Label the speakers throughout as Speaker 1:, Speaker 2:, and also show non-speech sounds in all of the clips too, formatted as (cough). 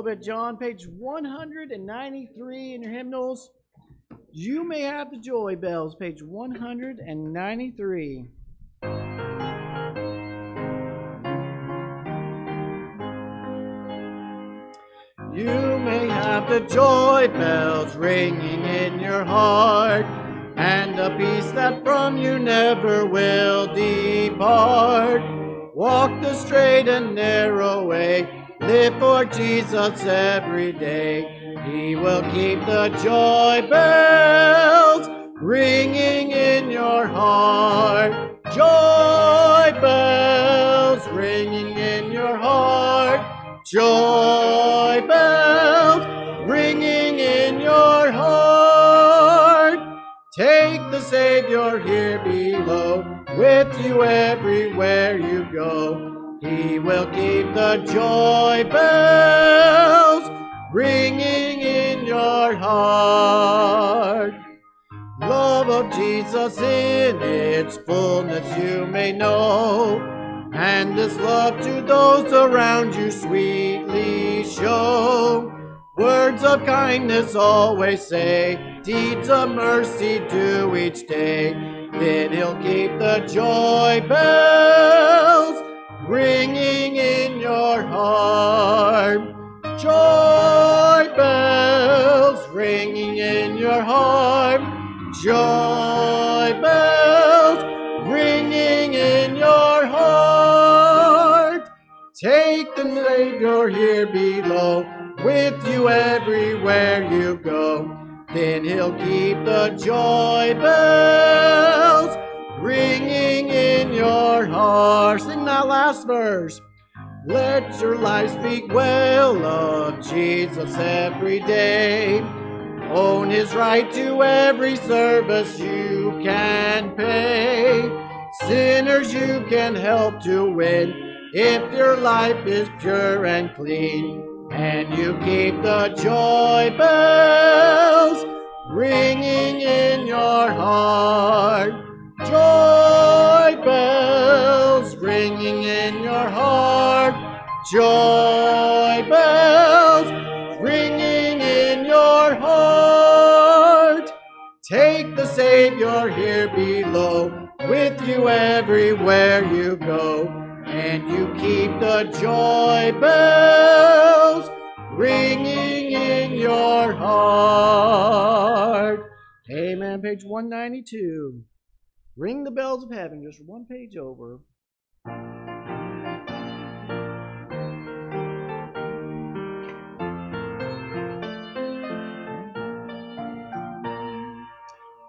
Speaker 1: little bit, John, page 193 in your hymnals. You may have the joy bells, page 193. You may have the joy bells ringing in your heart, and a peace that from you never will depart. Walk the straight and narrow way, live for Jesus every day. He will keep the joy bells ringing in your heart. Joy bells ringing in your heart. Joy bells ringing in your heart. Take the Savior here below with you everywhere you go. He will keep the joy bells ringing in your heart. Love of Jesus in its fullness you may know and this love to those around you sweetly show. Words of kindness always say, deeds of mercy do each day. Then he'll keep the joy bells ringing in your heart. Joy bells ringing in your heart. Joy bells ringing in your heart. Take the Savior here below with you everywhere you go. Then he'll keep the joy bells ringing in your heart. Sing that last verse. Let your life speak well of Jesus every day. Own his right to every service you can pay. Sinners you can help to win if your life is pure and clean. And you keep the joy bells ringing in your heart. Joy bells ringing in your heart. Joy bells ringing in your heart. Take the Savior here below with you everywhere you go. And you keep the joy bells ringing in your heart. Amen. Page 192. Ring the bells of heaven, just one page over.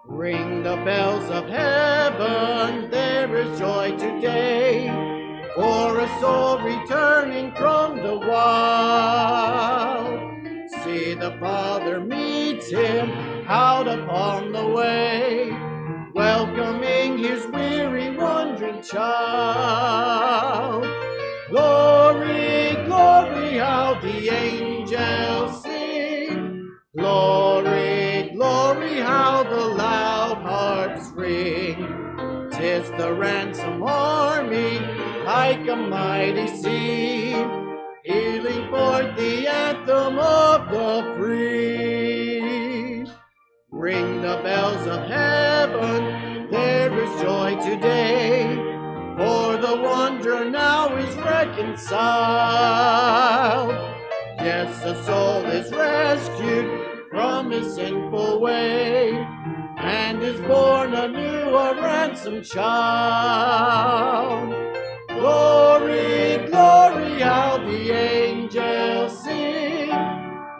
Speaker 1: Ring the bells of heaven, there is joy today for a soul returning from the wild. See the Father meets him out upon the way, welcoming his weary, wandering child. Glory, glory, how the angels sing. Glory, glory, how the loud harps ring. Tis the ransom army like a mighty sea, healing forth the anthem of the free. Ring the bells of heaven, there is joy today, for the wanderer now is reconciled. Yes, the soul is rescued from his sinful way, and is born anew a ransomed child. Glory, glory, how the angels sing.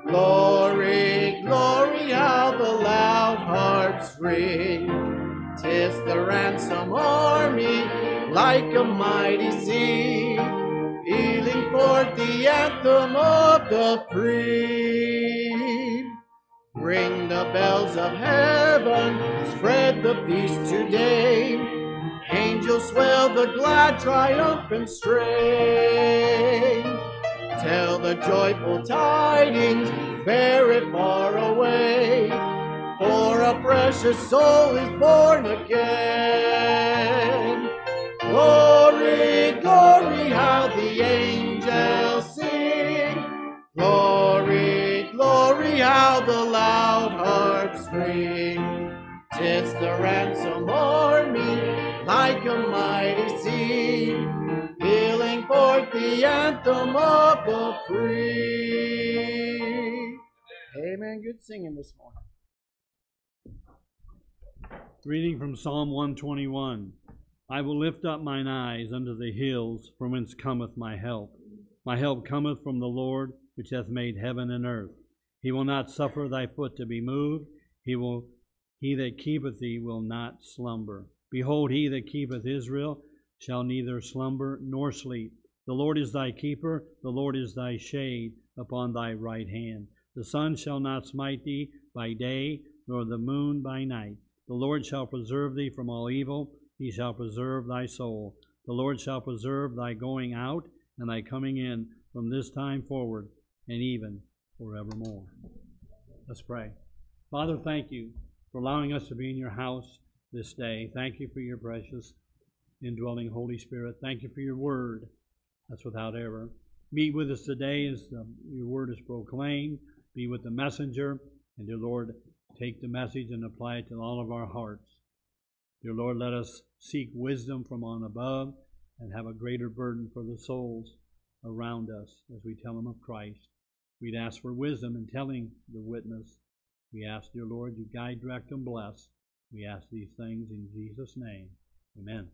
Speaker 1: Glory, glory, how the loud harps ring. Tis the ransom army, like a mighty sea, pealing forth the anthem of the free. Ring the bells of heaven, spread the peace today. Angels swell the glad triumphant strain. Tell the joyful tidings, bear it far away for a precious soul is born again. Glory, glory, how the angels sing. Glory, glory, how the loud harps ring. Tis the ransom army, like a mighty sea, filling forth the anthem of the free. Amen. Good singing this morning.
Speaker 2: Reading from Psalm 121 I will lift up mine eyes unto the hills, from whence cometh my help. My help cometh from the Lord, which hath made heaven and earth. He will not suffer thy foot to be moved. He will he that keepeth thee will not slumber. Behold, he that keepeth Israel shall neither slumber nor sleep. The Lord is thy keeper, the Lord is thy shade upon thy right hand. The sun shall not smite thee by day, nor the moon by night. The Lord shall preserve thee from all evil. He shall preserve thy soul. The Lord shall preserve thy going out and thy coming in from this time forward and even forevermore. Let's pray. Father, thank you for allowing us to be in your house this day. Thank you for your precious indwelling Holy Spirit. Thank you for your word. That's without error. Meet with us today as the, your word is proclaimed. Be with the messenger. And dear Lord, take the message and apply it to all of our hearts. Dear Lord, let us seek wisdom from on above and have a greater burden for the souls around us as we tell them of Christ. We'd ask for wisdom in telling the witness. We ask, dear Lord, you guide, direct, and bless. We ask these things in Jesus' name. Amen.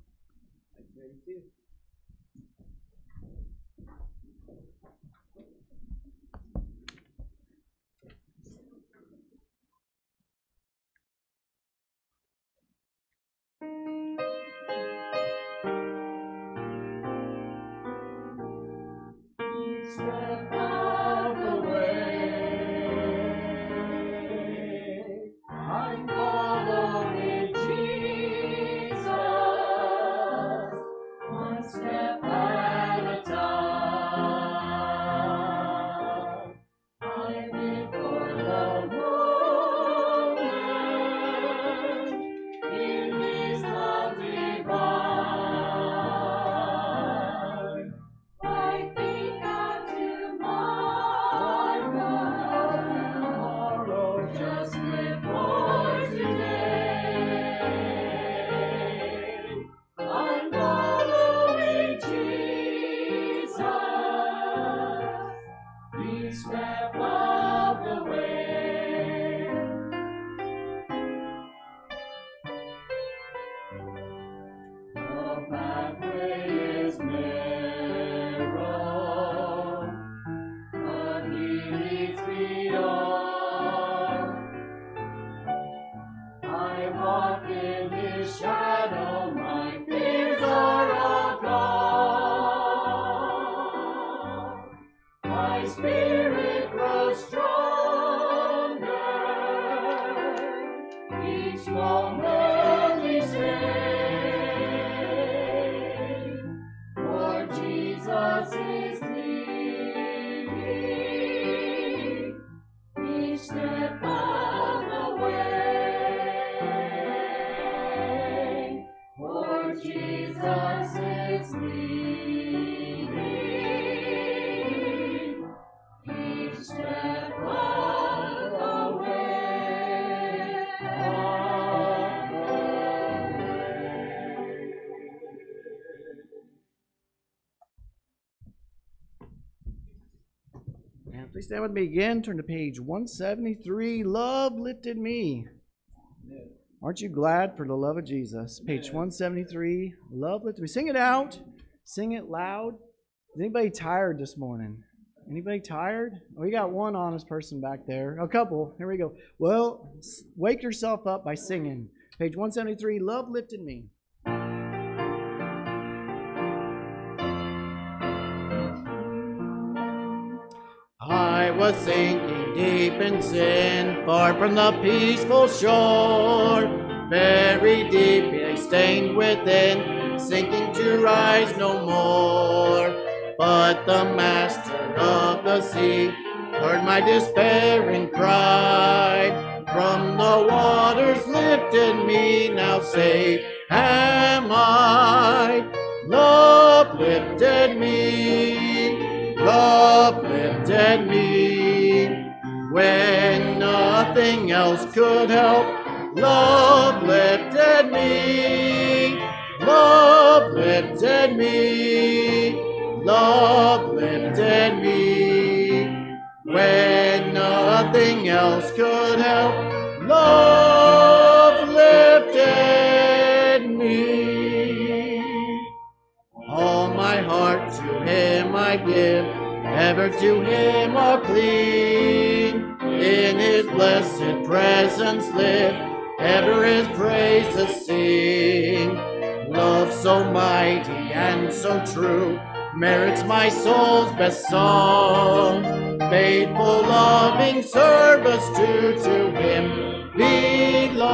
Speaker 1: please stand with me again. Turn to page 173. Love lifted me. Aren't you glad for the love of Jesus? Page 173. Love lifted me. Sing it out. Sing it loud. Is anybody tired this morning? Anybody tired? Oh, we got one honest person back there. A couple. Here we go. Well, wake yourself up by singing. Page 173. Love lifted me. Was sinking deep in sin, far from the peaceful shore. Very deep deeply stained within, sinking to rise no more. But the master of the sea heard my despairing cry. From the waters lifted me, now safe am I. Love lifted me, love lifted me. When nothing else could help, love lifted me, love lifted me, love lifted me. When nothing else could help, love lifted me. All my heart to him I give, ever to him I'll cling. In his blessed presence live, ever his praises sing. Love so mighty and so true merits my soul's best song. Faithful, loving service due to him belong.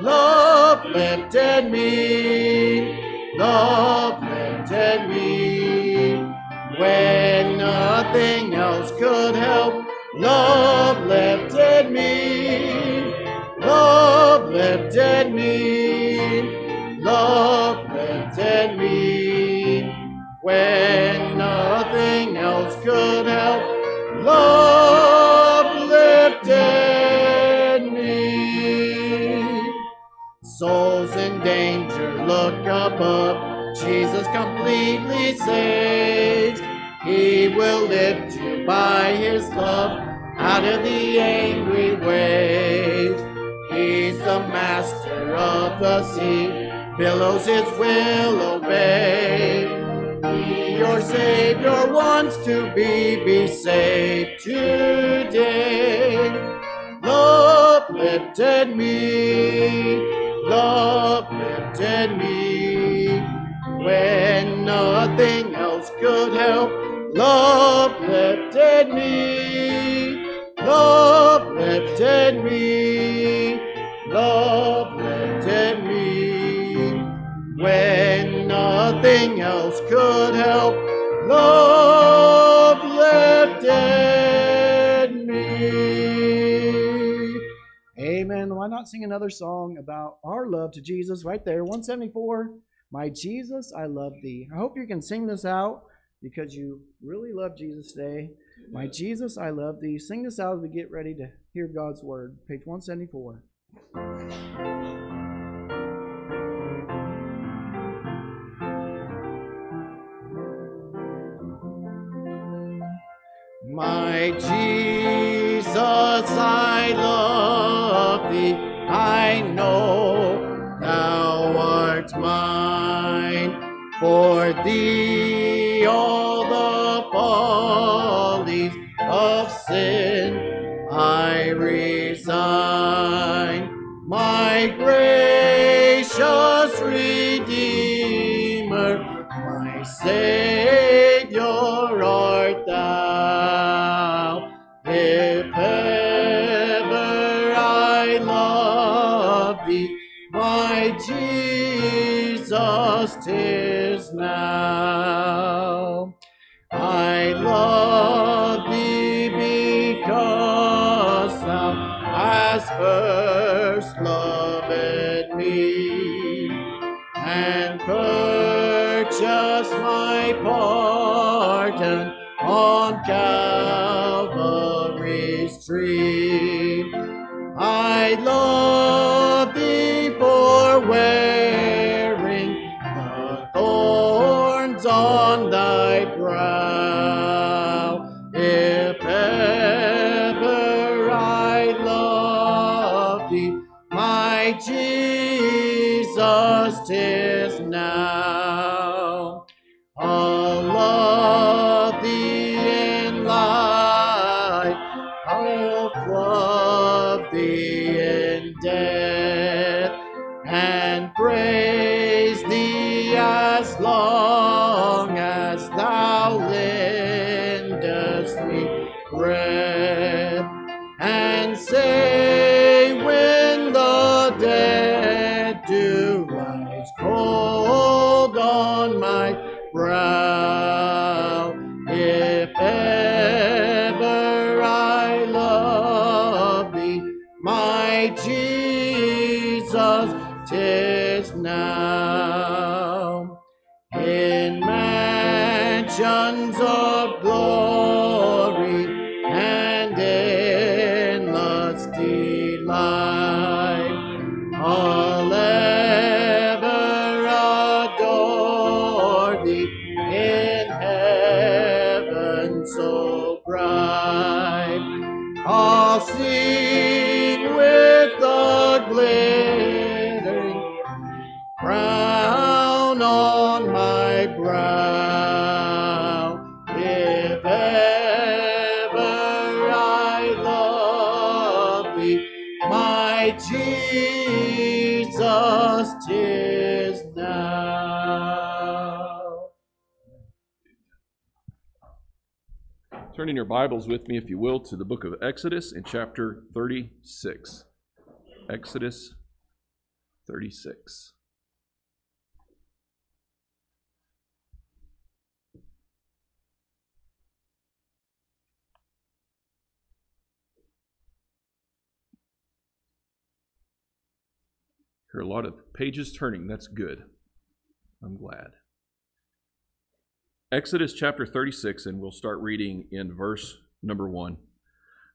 Speaker 1: Love lifted me, love lifted me. When nothing else could help, love lifted me, love lifted me, love lifted me. When nothing else could help, love lifted me. Souls in danger, look above. Jesus completely saves. He will lift you by his love out of the angry waves. He's the master of the sea, billows his will obey. He, your Savior, wants to be, be saved today. Love lifted me, love lifted me. When nothing else could help, love lifted me, love lifted me, love lifted me. When nothing else could help, love lifted me. Amen. Why not sing another song about our love to Jesus right there? 174. My Jesus, I love thee. I hope you can sing this out because you really love Jesus today. My Jesus, I love thee. Sing this out as we get ready to hear God's word. Page 174. My Jesus, I love thee. I know thou art mine. For thee I
Speaker 3: Bibles with me, if you will, to the book of Exodus in chapter 36. Exodus 36. Here are a lot of pages turning. That's good. I'm glad. Exodus chapter 36, and we'll start reading in verse number 1.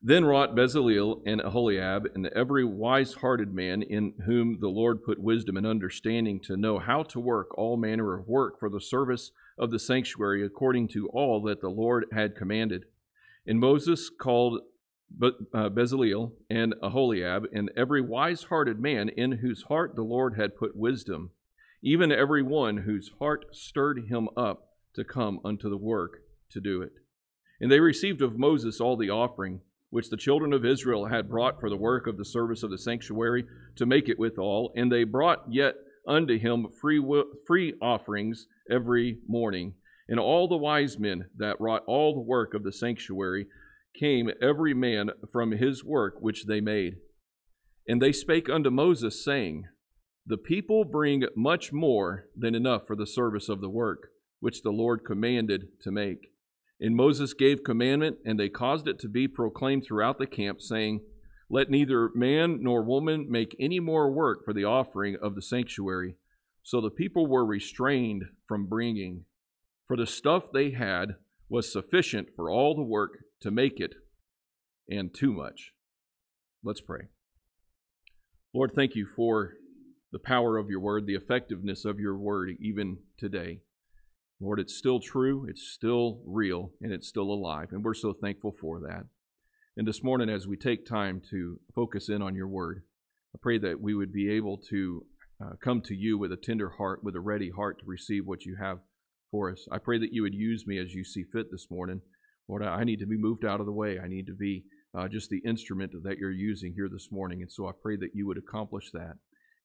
Speaker 3: Then wrought Bezaleel and Aholiab and every wise hearted man in whom the Lord put wisdom and understanding to know how to work all manner of work for the service of the sanctuary according to all that the Lord had commanded. And Moses called uh, Bezaleel and Aholiab and every wise hearted man in whose heart the Lord had put wisdom, even every one whose heart stirred him up to come unto the work to do it. And they received of Moses all the offering which the children of Israel had brought for the work of the service of the sanctuary to make it withal, and they brought yet unto him free wi- free offerings every morning. And all the wise men that wrought all the work of the sanctuary came every man from his work which they made. And they spake unto Moses, saying, The people bring much more than enough for the service of the work which the Lord commanded to make. And Moses gave commandment, and they caused it to be proclaimed throughout the camp, saying, Let neither man nor woman make any more work for the offering of the sanctuary. So the people were restrained from bringing, for the stuff they had was sufficient for all the work to make it, and too much. Let's pray. Lord, thank you for the power of your word, the effectiveness of your word, even today. Lord, it's still true, it's still real, and it's still alive. And we're so thankful for that. And this morning, as we take time to focus in on your word, I pray that we would be able to uh, come to you with a tender heart, with a ready heart to receive what you have for us. I pray that you would use me as you see fit this morning. Lord, I need to be moved out of the way. I need to be uh, just the instrument that you're using here this morning. And so I pray that you would accomplish that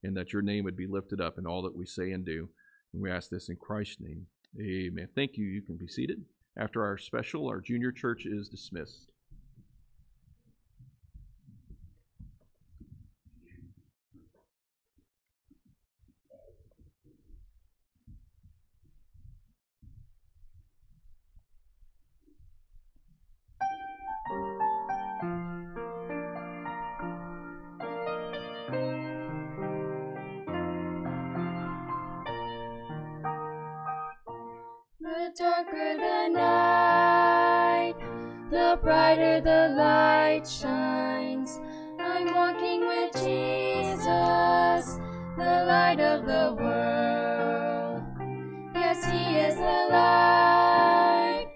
Speaker 3: and that your name would be lifted up in all that we say and do. And we ask this in Christ's name. Amen. Thank you. You can be seated. After our special, our junior church is dismissed.
Speaker 4: Darker the night, the brighter the light shines. I'm walking with Jesus, the light of the world. Yes, He is the light,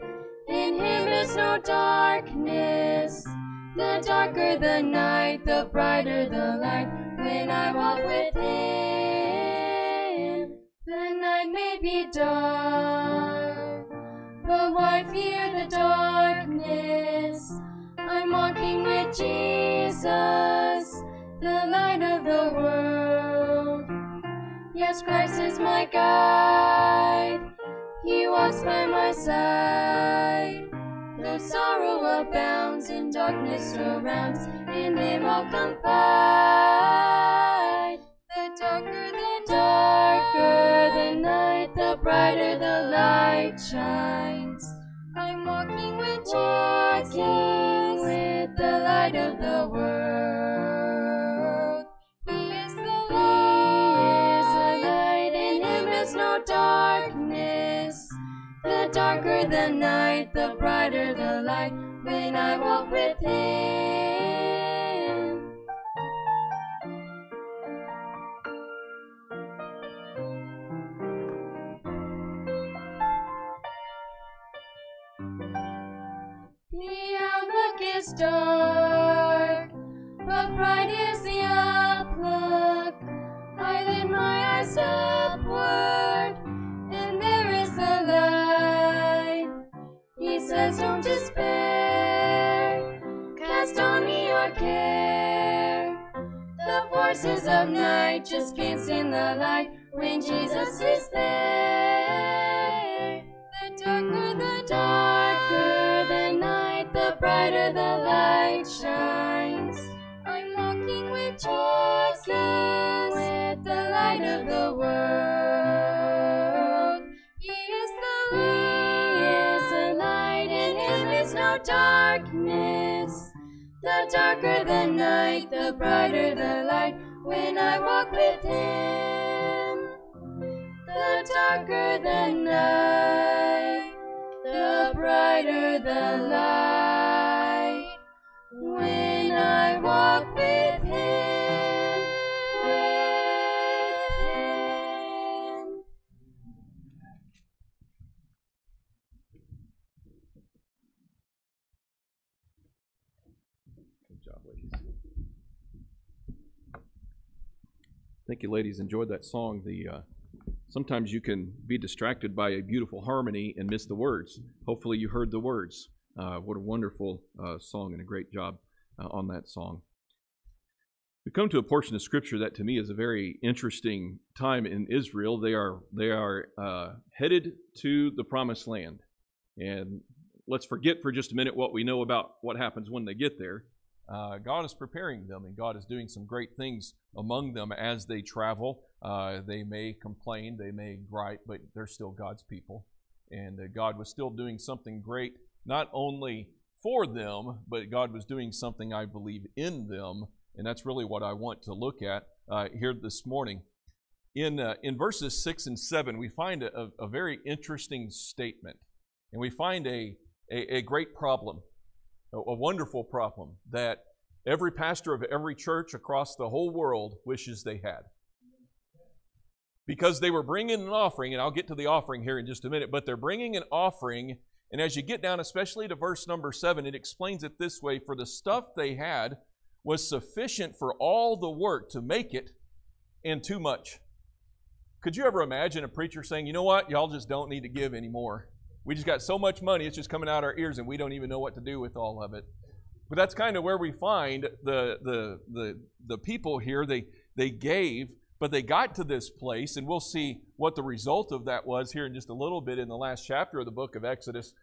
Speaker 4: in Him is no darkness. The darker the night, the brighter the light when I walk with Him. The night may be dark, but why fear the darkness? I'm walking with Jesus, the light of the world. Yes, Christ is my guide, He walks by my side. Though sorrow abounds and darkness surrounds, in Him I'll confide. The darker the brighter the light shines. I'm walking with walking with the light of the world. He is the light. He is the light. In Him is no darkness. The darker the night, the brighter the light. When I walk with Him. Is dark, but bright is the outlook. I lift my eyes upward, and there is the light. He says, Don't despair, cast on me your care. The forces of night just can't stand the light when Jesus is there. The darker the darker Jesus, with the light of the world. He is the is the light, in him is no darkness. The darker the night, the brighter the light when I walk with him. The darker the night, the brighter the light when I walk with
Speaker 3: Thank you, ladies. Enjoyed that song. The uh, sometimes you can be distracted by a beautiful harmony and miss the words. Hopefully, you heard the words. Uh, what a wonderful uh, song and a great job uh, on that song. We come to a portion of Scripture that, to me, is a very interesting time in Israel. They are they are uh, headed to the Promised Land, and let's forget for just a minute what we know about what happens when they get there. Uh, God is preparing them, and God is doing some great things among them as they travel. Uh, they may complain, they may gripe, but they're still God's people. And uh, God was still doing something great, not only for them, but God was doing something, I believe, in them. And that's really what I want to look at uh, here this morning. In, uh, in verses 6 and 7, we find a, a very interesting statement, and we find a, a, a great problem a, wonderful problem that every pastor of every church across the whole world wishes they had. Because they were bringing an offering, and I'll get to the offering here in just a minute, but they're bringing an offering, and as you get down, especially to verse number seven, it explains it this way For the stuff they had was sufficient for all the work to make it, and too much. Could you ever imagine a preacher saying, You know what? Y'all just don't need to give anymore. We just got so much money, it's just coming out our ears, and we don't even know what to do with all of it. But that's kind of where we find the, the, the, the people here. They, they gave, but they got to this place, and we'll see what the result of that was here in just a little bit in the last chapter of the book of Exodus.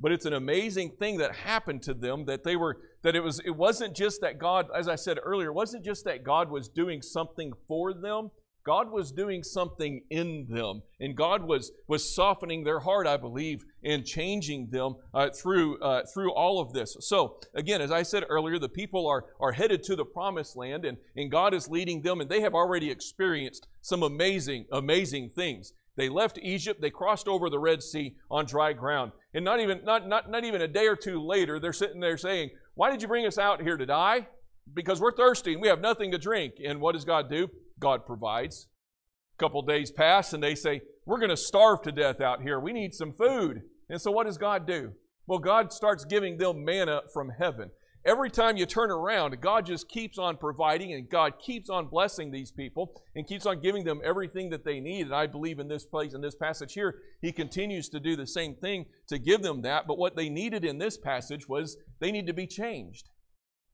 Speaker 3: But it's an amazing thing that happened to them that they were that it was it wasn't just that God, as I said earlier, it wasn't just that God was doing something for them, God was doing something in them, and God was was softening their heart, I believe, and changing them uh, through uh, through all of this. So again, as I said earlier, the people are are headed to the promised land, and and God is leading them, and they have already experienced some amazing amazing things. They left Egypt, they crossed over the Red Sea on dry ground, and not even not not not even a day or two later, they're sitting there saying, "Why did you bring us out here to die?" Because we're thirsty and we have nothing to drink. And what does God do? God provides. A couple days pass and they say, We're going to starve to death out here. We need some food. And so what does God do? Well, God starts giving them manna from heaven. Every time you turn around, God just keeps on providing and God keeps on blessing these people and keeps on giving them everything that they need. And I believe in this place, in this passage here, He continues to do the same thing to give them that. But what they needed in this passage was they need to be changed.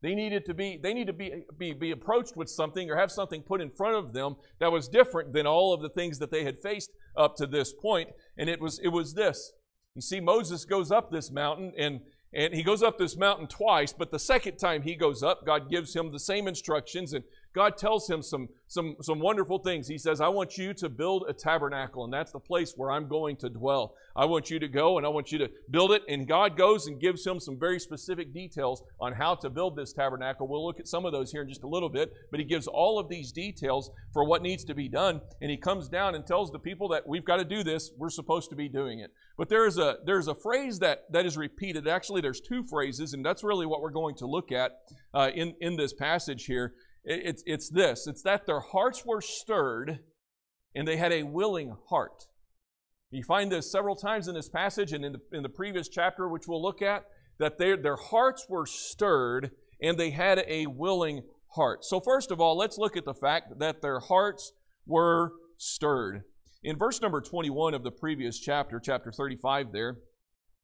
Speaker 3: They needed to be, they need to be, be, be approached with something or have something put in front of them that was different than all of the things that they had faced up to this point. And it was, it was this. You see, Moses goes up this mountain and, and he goes up this mountain twice, but the second time he goes up, God gives him the same instructions and God tells him some, some, some wonderful things. He says, I want you to build a tabernacle, and that's the place where I'm going to dwell. I want you to go and I want you to build it. And God goes and gives him some very specific details on how to build this tabernacle. We'll look at some of those here in just a little bit, but he gives all of these details for what needs to be done. And he comes down and tells the people that we've got to do this. We're supposed to be doing it. But there's a, there's a phrase that, that is repeated. Actually, there's two phrases, and that's really what we're going to look at uh, in, in this passage here. It's, it's this it's that their hearts were stirred and they had a willing heart. You find this several times in this passage and in the, in the previous chapter, which we'll look at. that their, their hearts were stirred and they had a willing heart. So, first of all, let's look at the fact that their hearts were stirred. In verse number 21 of the previous chapter, chapter 35, there,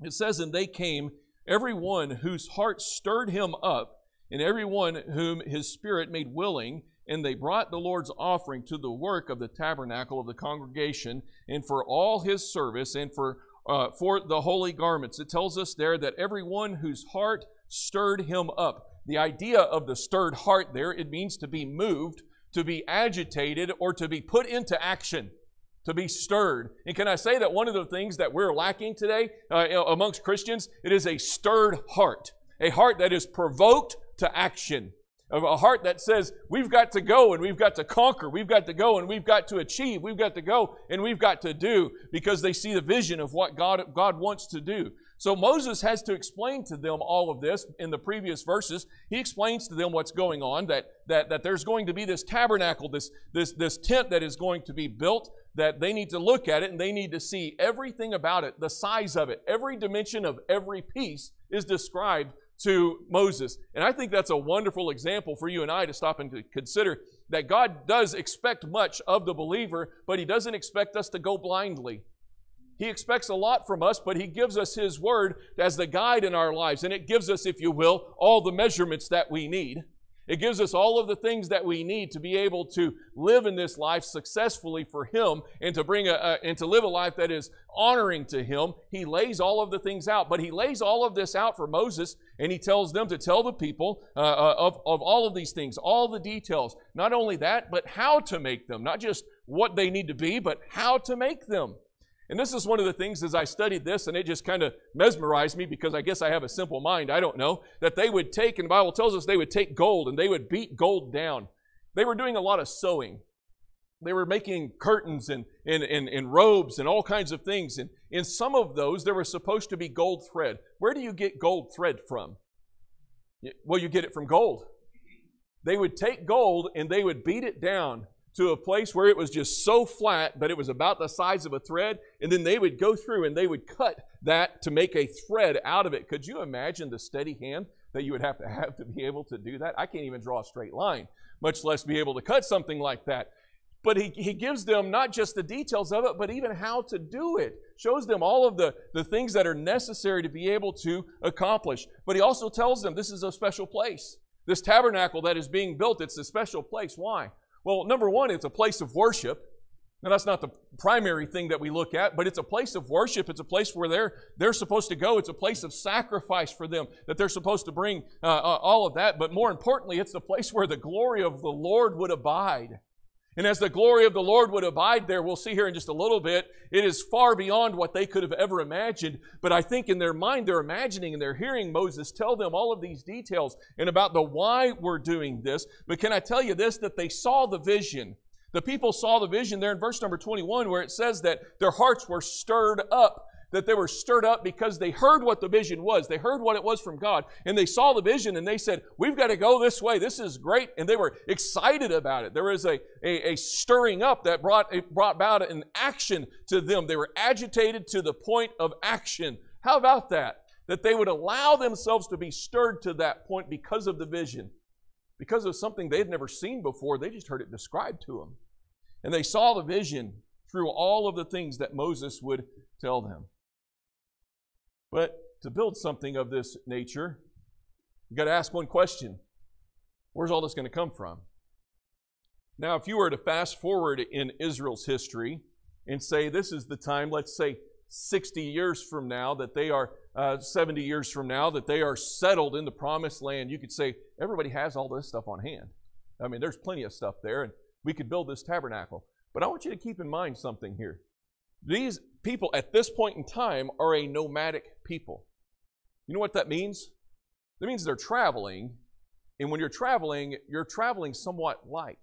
Speaker 3: it says, And they came, every one whose heart stirred him up, and every one whom his spirit made willing, and they brought the Lord's offering to the work of the tabernacle of the congregation, and for all his service, and for uh, for the holy garments. It tells us there that everyone whose heart stirred him up. The idea of the stirred heart there, it means to be moved, to be agitated, or to be put into action, to be stirred. And can I say that one of the things that we're lacking today uh, amongst Christians, it is a stirred heart, a heart that is provoked to action of a heart that says we've got to go and we've got to conquer, we've got to go and we've got to achieve, we've got to go and we've got to do because they see the vision of what God, God wants to do. So Moses has to explain to them all of this in the previous verses. He explains to them what's going on, that, that, that there's going to be this tabernacle, this, this, this tent that is going to be built, that they need to look at it and they need to see everything about it, the size of it, every dimension of every piece is described to Moses. And I think that's a wonderful example for you and I to stop and to consider that God does expect much of the believer, but He doesn't expect us to go blindly. He expects a lot from us, but He gives us His Word as the guide in our lives. And it gives us, if you will, all the measurements that we need. It gives us all of the things that we need to be able to live in this life successfully for Him and to bring a, a, and to live a life that is honoring to Him. He lays all of the things out, but He lays all of this out for Moses and He tells them to tell the people uh, uh, of, of all of these things, all the details. Not only that, but how to make them, not just what they need to be, but how to make them. And this is one of the things as I studied this, and it just kind of mesmerized me because I guess I have a simple mind, I don't know, that they would take, and the Bible tells us they would take gold and they would beat gold down. They were doing a lot of sewing. They were making curtains and, and, and, and robes and all kinds of things. And in some of those, there was supposed to be gold thread. Where do you get gold thread from? Well, you get it from gold. They would take gold and they would beat it down to a place where it was just so flat that it was about the size of a thread, and then they would go through and they would cut that to make a thread out of it. Could you imagine the steady hand that you would have to have to be able to do that? I can't even draw a straight line, much less be able to cut something like that. But he, he gives them not just the details of it, but even how to do it. Shows them all of the, the things that are necessary to be able to accomplish. But he also tells them this is a special place. This tabernacle that is being built, it's a special place. Why? Well, number one, it's a place of worship. Now, that's not the primary thing that we look at, but it's a place of worship. It's a place where they're, they're supposed to go. It's a place of sacrifice for them, that they're supposed to bring uh, uh, all of that. But more importantly, it's the place where the glory of the Lord would abide. And as the glory of the Lord would abide there, we'll see here in just a little bit, it is far beyond what they could have ever imagined. But I think in their mind, they're imagining and they're hearing Moses tell them all of these details and about the why we're doing this. But can I tell you this, that they saw the vision. The people saw the vision there in verse number 21 where it says that their hearts were stirred up that they were stirred up because they heard what the vision was. They heard what it was from God, and they saw the vision and they said, We've got to go this way. This is great. And they were excited about it. There was a, a, a stirring up that brought, brought about an action to them. They were agitated to the point of action. How about that? That they would allow themselves to be stirred to that point because of the vision, because of something they'd never seen before. They just heard it described to them. And they saw the vision through all of the things that Moses would tell them. But to build something of this nature, you got to ask one question Where's all this going to come from? Now, if you were to fast forward in Israel's history and say this is the time, let's say 60 years from now, that they are uh, 70 years from now, that they are settled in the promised land, you could say everybody has all this stuff on hand. I mean, there's plenty of stuff there, and we could build this tabernacle. But I want you to keep in mind something here. These people at this point in time are a nomadic people. You know what that means? That means they're traveling, and when you're traveling, you're traveling somewhat light.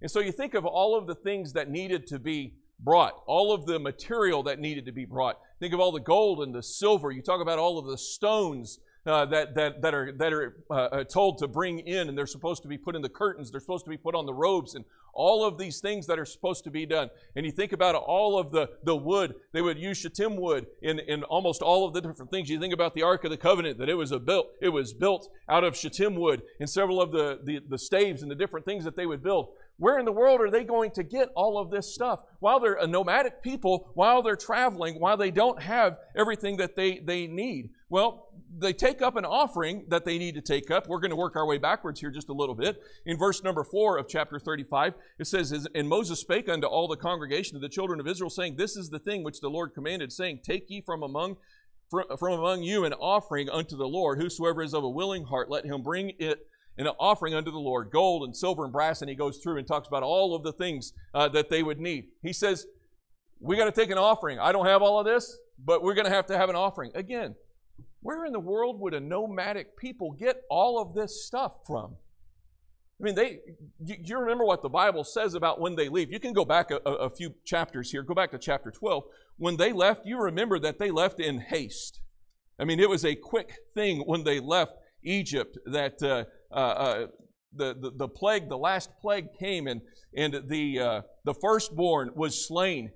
Speaker 3: And so you think of all of the things that needed to be brought, all of the material that needed to be brought. Think of all the gold and the silver. You talk about all of the stones uh, that, that, that are, that are uh, uh, told to bring in, and they're supposed to be put in the curtains, they're supposed to be put on the robes, and all of these things that are supposed to be done. And you think about all of the, the wood, they would use shittim wood in, in almost all of the different things. You think about the Ark of the Covenant, that it was a built, it was built out of shittim wood, and several of the, the, the staves and the different things that they would build. Where in the world are they going to get all of this stuff? While they're a nomadic people, while they're traveling, while they don't have everything that they, they need. Well, they take up an offering that they need to take up. We're going to work our way backwards here just a little bit. In verse number 4 of chapter 35, it says, And Moses spake unto all the congregation of the children of Israel, saying, This is the thing which the Lord commanded, saying, Take ye from among from among you an offering unto the Lord. Whosoever is of a willing heart, let him bring it an offering unto the Lord, gold and silver and brass. And he goes through and talks about all of the things uh, that they would need. He says, We got to take an offering. I don't have all of this, but we're going to have to have an offering. Again, where in the world would a nomadic people get all of this stuff from? I mean, they. You, you remember what the Bible says about when they leave? You can go back a, a few chapters here. Go back to chapter 12. When they left, you remember that they left in haste. I mean, it was a quick thing when they left Egypt that uh, uh, uh, the, the, the, plague, the last plague came, and, and the, uh, the firstborn was slain.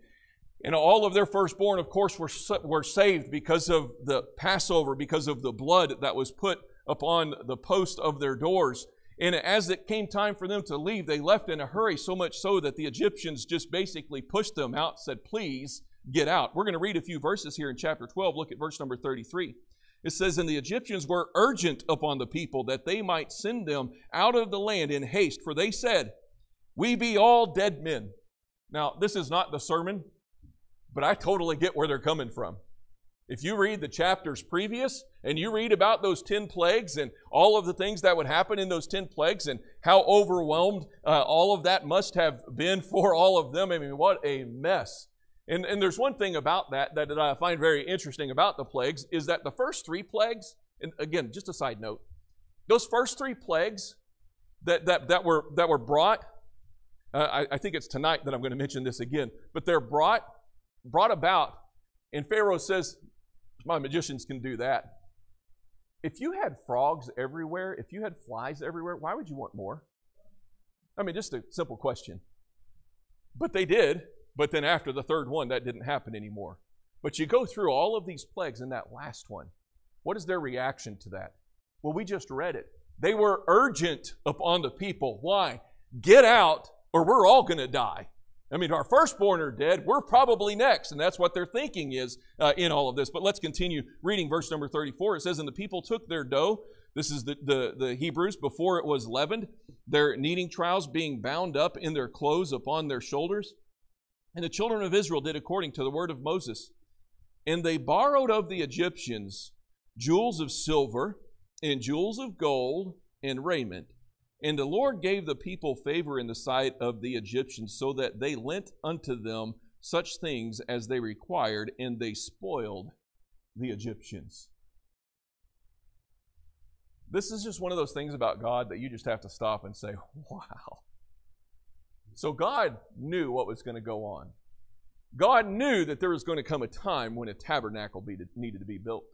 Speaker 3: And all of their firstborn, of course, were, were saved because of the Passover, because of the blood that was put upon the post of their doors. And as it came time for them to leave, they left in a hurry, so much so that the Egyptians just basically pushed them out, said, Please get out. We're going to read a few verses here in chapter 12. Look at verse number 33. It says, And the Egyptians were urgent upon the people that they might send them out of the land in haste, for they said, We be all dead men. Now, this is not the sermon, but I totally get where they're coming from. If you read the chapters previous and you read about those 10 plagues and all of the things that would happen in those 10 plagues and how overwhelmed uh, all of that must have been (laughs) for all of them, I mean, what a mess and, and there's one thing about that, that that I find very interesting about the plagues is that the first three plagues, and again, just a side note, those first three plagues that, that, that, were, that were brought, uh, I, I think it's tonight that I'm going to mention this again, but they're brought, brought about, and Pharaoh says, My magicians can do that. If you had frogs everywhere, if you had flies everywhere, why would you want more? I mean, just a simple question. But they did. But then after the third one, that didn't happen anymore. But you go through all of these plagues in that last one. What is their reaction to that? Well, we just read it. They were urgent upon the people. Why? Get out, or we're all going to die. I mean, our firstborn are dead. We're probably next. And that's what they're thinking is uh, in all of this. But let's continue reading verse number 34. It says, And the people took their dough. This is the, the, the Hebrews before it was leavened, their kneading trowels being bound up in their clothes upon their shoulders. And the children of Israel did according to the word of Moses. And they borrowed of the Egyptians jewels of silver and jewels of gold and raiment. And the Lord gave the people favor in the sight of the Egyptians, so that they lent unto them such things as they required, and they spoiled the Egyptians. This is just one of those things about God that you just have to stop and say, (laughs) wow. So God knew what was going to go on. God knew that there was going to come a time when a tabernacle needed to be built.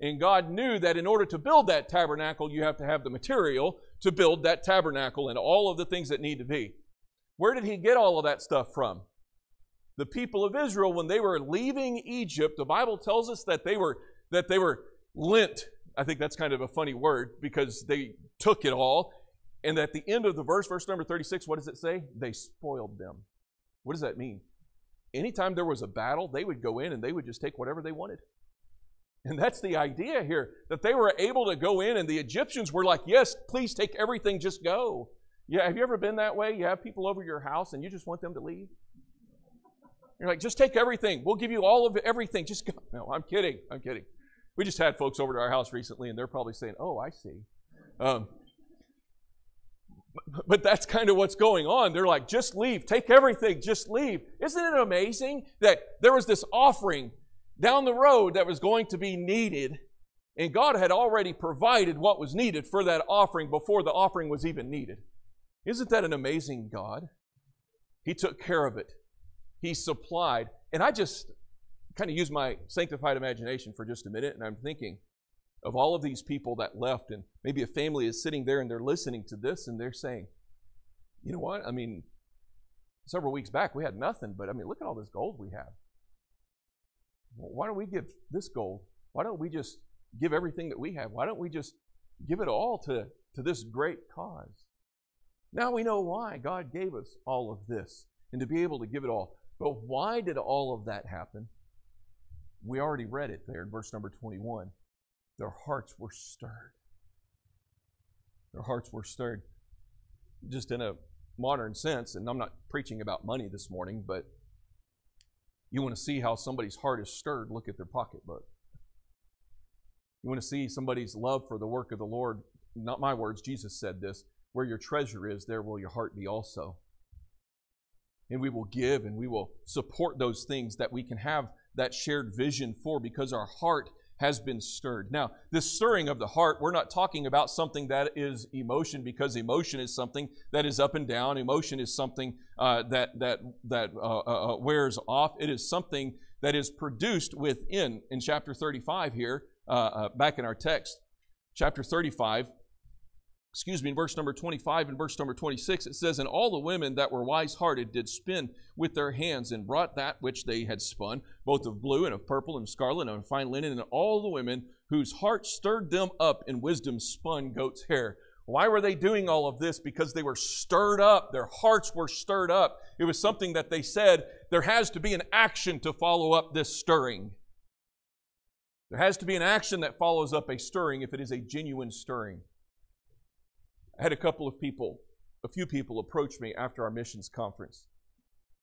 Speaker 3: And God knew that in order to build that tabernacle, you have to have the material to build that tabernacle and all of the things that need to be. Where did He get all of that stuff from? The people of Israel, when they were leaving Egypt, the Bible tells us that they were that they were lent. I think that's kind of a funny word because they took it all and at the end of the verse, verse number 36, what does it say? They spoiled them. What does that mean? Anytime there was a battle, they would go in and they would just take whatever they wanted. And that's the idea here that they were able to go in, and the Egyptians were like, Yes, please take everything, just go. Yeah, have you ever been that way? You have people over your house and you just want them to leave? You're like, just take everything. We'll give you all of everything. Just go. No, I'm kidding. I'm kidding. We just had folks over to our house recently, and they're probably saying, Oh, I see. Um, but that's kind of what's going on. They're like, just leave, take everything, just leave. Isn't it amazing that there was this offering down the road that was going to be needed, and God had already provided what was needed for that offering before the offering was even needed? Isn't that an amazing God? He took care of it, He supplied. And I just kind of use my sanctified imagination for just a minute, and I'm thinking, of all of these people that left, and maybe a family is sitting there and they're listening to this and they're saying, you know what? I mean, several weeks back we had nothing, but I mean, look at all this gold we have. Why don't we give this gold? Why don't we just give everything that we have? Why don't we just give it all to, to this great cause? Now we know why God gave us all of this and to be able to give it all. But why did all of that happen? We already read it there in verse number 21. Their hearts were stirred. Their hearts were stirred. Just in a modern sense, and I'm not preaching about money this morning, but you want to see how somebody's heart is stirred, look at their pocketbook. You want to see somebody's love for the work of the Lord, not my words, Jesus said this where your treasure is, there will your heart be also. And we will give and we will support those things that we can have that shared vision for because our heart has been stirred. Now, this stirring of the heart, we're not talking about something that is emotion because emotion is something that is up and down. Emotion is something uh, that that that uh, uh, uh wears off. It is something that is produced within. In chapter 35 here, uh, uh, back in our text, chapter 35, excuse me, in verse number 25 and verse number 26, it says, And all the women that were wise hearted did spin with their hands and brought that which they had spun, both of blue and of purple and scarlet and of fine linen, and all the women whose hearts stirred them up in wisdom spun goat's hair. Why were they doing all of this? Because they were stirred up. Their hearts were stirred up. It was something that they said there has to be an action to follow up this stirring. There has to be an action that follows up a stirring if it is a genuine stirring. I had a couple of people, a few people approach me after our missions conference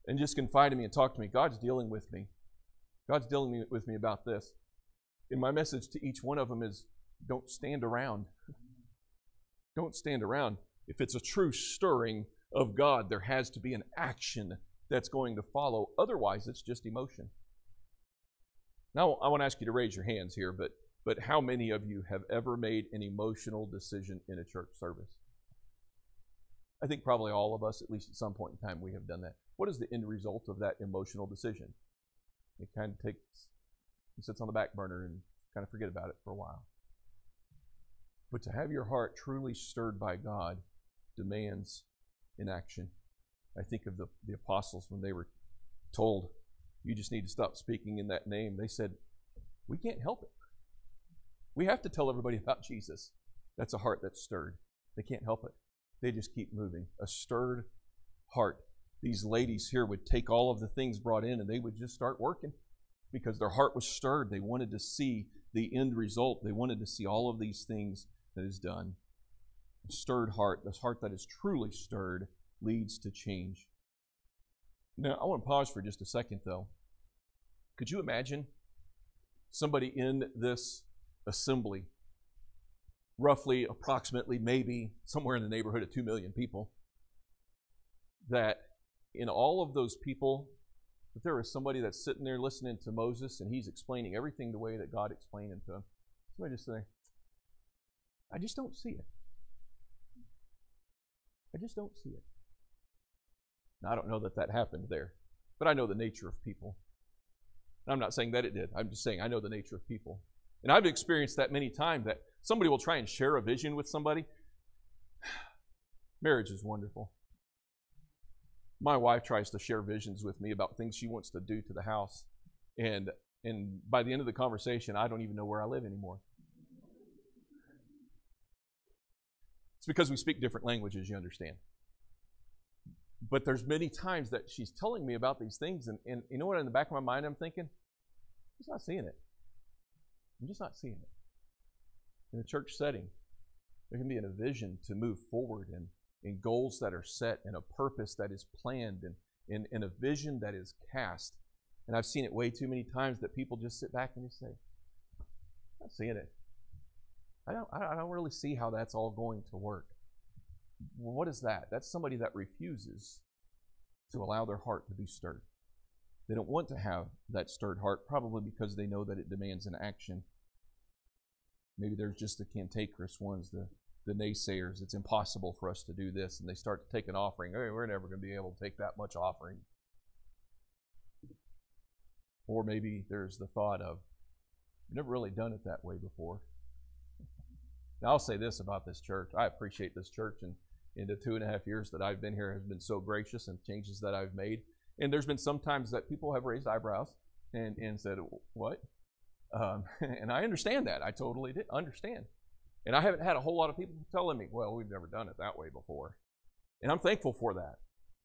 Speaker 3: and just confide in me and talk to me. God's dealing with me. God's dealing with me about this. And my message to each one of them is don't stand around. Don't stand around. If it's a true stirring of God, there has to be an action that's going to follow. Otherwise, it's just emotion. Now, I want to ask you to raise your hands here, but, but how many of you have ever made an emotional decision in a church service? I think probably all of us, at least at some point in time, we have done that. What is the end result of that emotional decision? It kind of takes, it sits on the back burner and kind of forget about it for a while. But to have your heart truly stirred by God demands inaction. I think of the, the apostles when they were told, you just need to stop speaking in that name. They said, we can't help it. We have to tell everybody about Jesus. That's a heart that's stirred. They can't help it they just keep moving. A stirred heart. These ladies here would take all of the things brought in and they would just start working because their heart was stirred. They wanted to see the end result. They wanted to see all of these things that is done. A stirred heart, this heart that is truly stirred, leads to change. Now, I want to pause for just a second, though. Could you imagine somebody in this assembly roughly, approximately, maybe somewhere in the neighborhood of 2 million people, that in all of those people, that there is somebody that's sitting there listening to Moses and he's explaining everything the way that God explained it to him. Somebody just say, I just don't see it. I just don't see it. Now, I don't know that that happened there, but I know the nature of people. And I'm not saying that it did. I'm just saying I know the nature of people. And I've experienced that many times that somebody will try and share a vision with somebody. (sighs) Marriage is wonderful. My wife tries to share visions with me about things she wants to do to the house. And and by the end of the conversation, I don't even know where I live anymore. It's because we speak different languages, you understand. But there's many times that she's telling me about these things, and, and you know what in the back of my mind I'm thinking? She's not seeing it. I'm just not seeing it. In a church setting, there can be a vision to move forward and in goals that are set and a purpose that is planned and in, in a vision that is cast. And I've seen it way too many times that people just sit back and just say, I'm not seeing it. I don't, I don't really see how that's all going to work. What is that? That's somebody that refuses to allow their heart to be stirred. They don't want to have that stirred heart, probably because they know that it demands an action. Maybe there's just the cantankerous ones, the, the naysayers. It's impossible for us to do this. And they start to take an offering. Hey, we're never going to be able to take that much offering. Or maybe there's the thought of, I've never really done it that way before. Now, I'll say this about this church. I appreciate this church, and in the two and a half years that I've been here has been so gracious and changes that I've made. And there's been some times that people have raised eyebrows and, and said, What? Um, (laughs) and I understand that. I totally did understand. And I haven't had a whole lot of people telling me, Well, we've never done it that way before. And I'm thankful for that.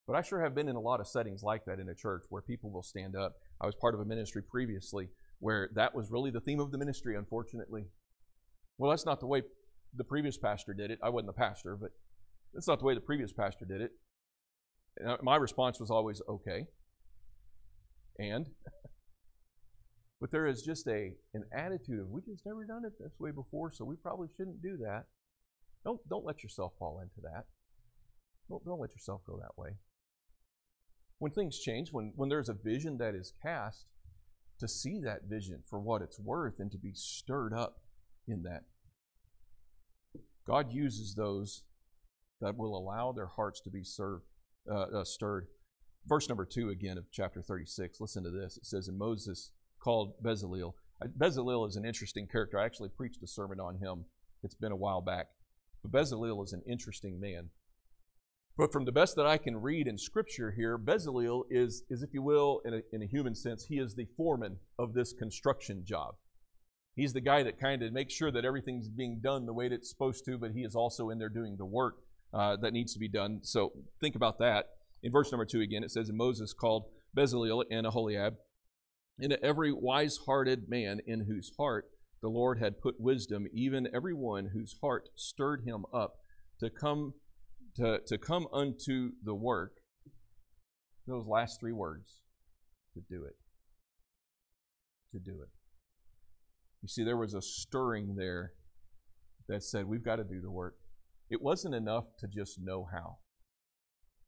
Speaker 3: But I sure have been in a lot of settings like that in a church where people will stand up. I was part of a ministry previously where that was really the theme of the ministry, unfortunately. Well, that's not the way the previous pastor did it. I wasn't the pastor, but that's not the way the previous pastor did it. And my response was always, okay. And? But there is just a an attitude of we just never done it this way before, so we probably shouldn't do that. Don't don't let yourself fall into that. Don't, don't let yourself go that way. When things change, when, when there's a vision that is cast, to see that vision for what it's worth and to be stirred up in that. God uses those that will allow their hearts to be served, uh, uh, stirred. Verse number two again of chapter 36. Listen to this. It says, And Moses called Bezaleel. Uh, Bezaleel is an interesting character. I actually preached a sermon on him. It's been a while back. But Bezaleel is an interesting man. But from the best that I can read in Scripture here, Bezaleel is, is if you will, in a, in a human sense, he is the foreman of this construction job. He's the guy that kind of makes sure that everything's being done the way that it's supposed to, but he is also in there doing the work uh, that needs to be done. So think about that. In verse number two again, it says, And Moses called Bezaleel and Aholiab, and every wise hearted man in whose heart the Lord had put wisdom, even every one whose heart stirred him up to come to, to come unto the work. Those last three words to do it. To do it. You see, there was a stirring there that said, We've got to do the work. It wasn't enough to just know how.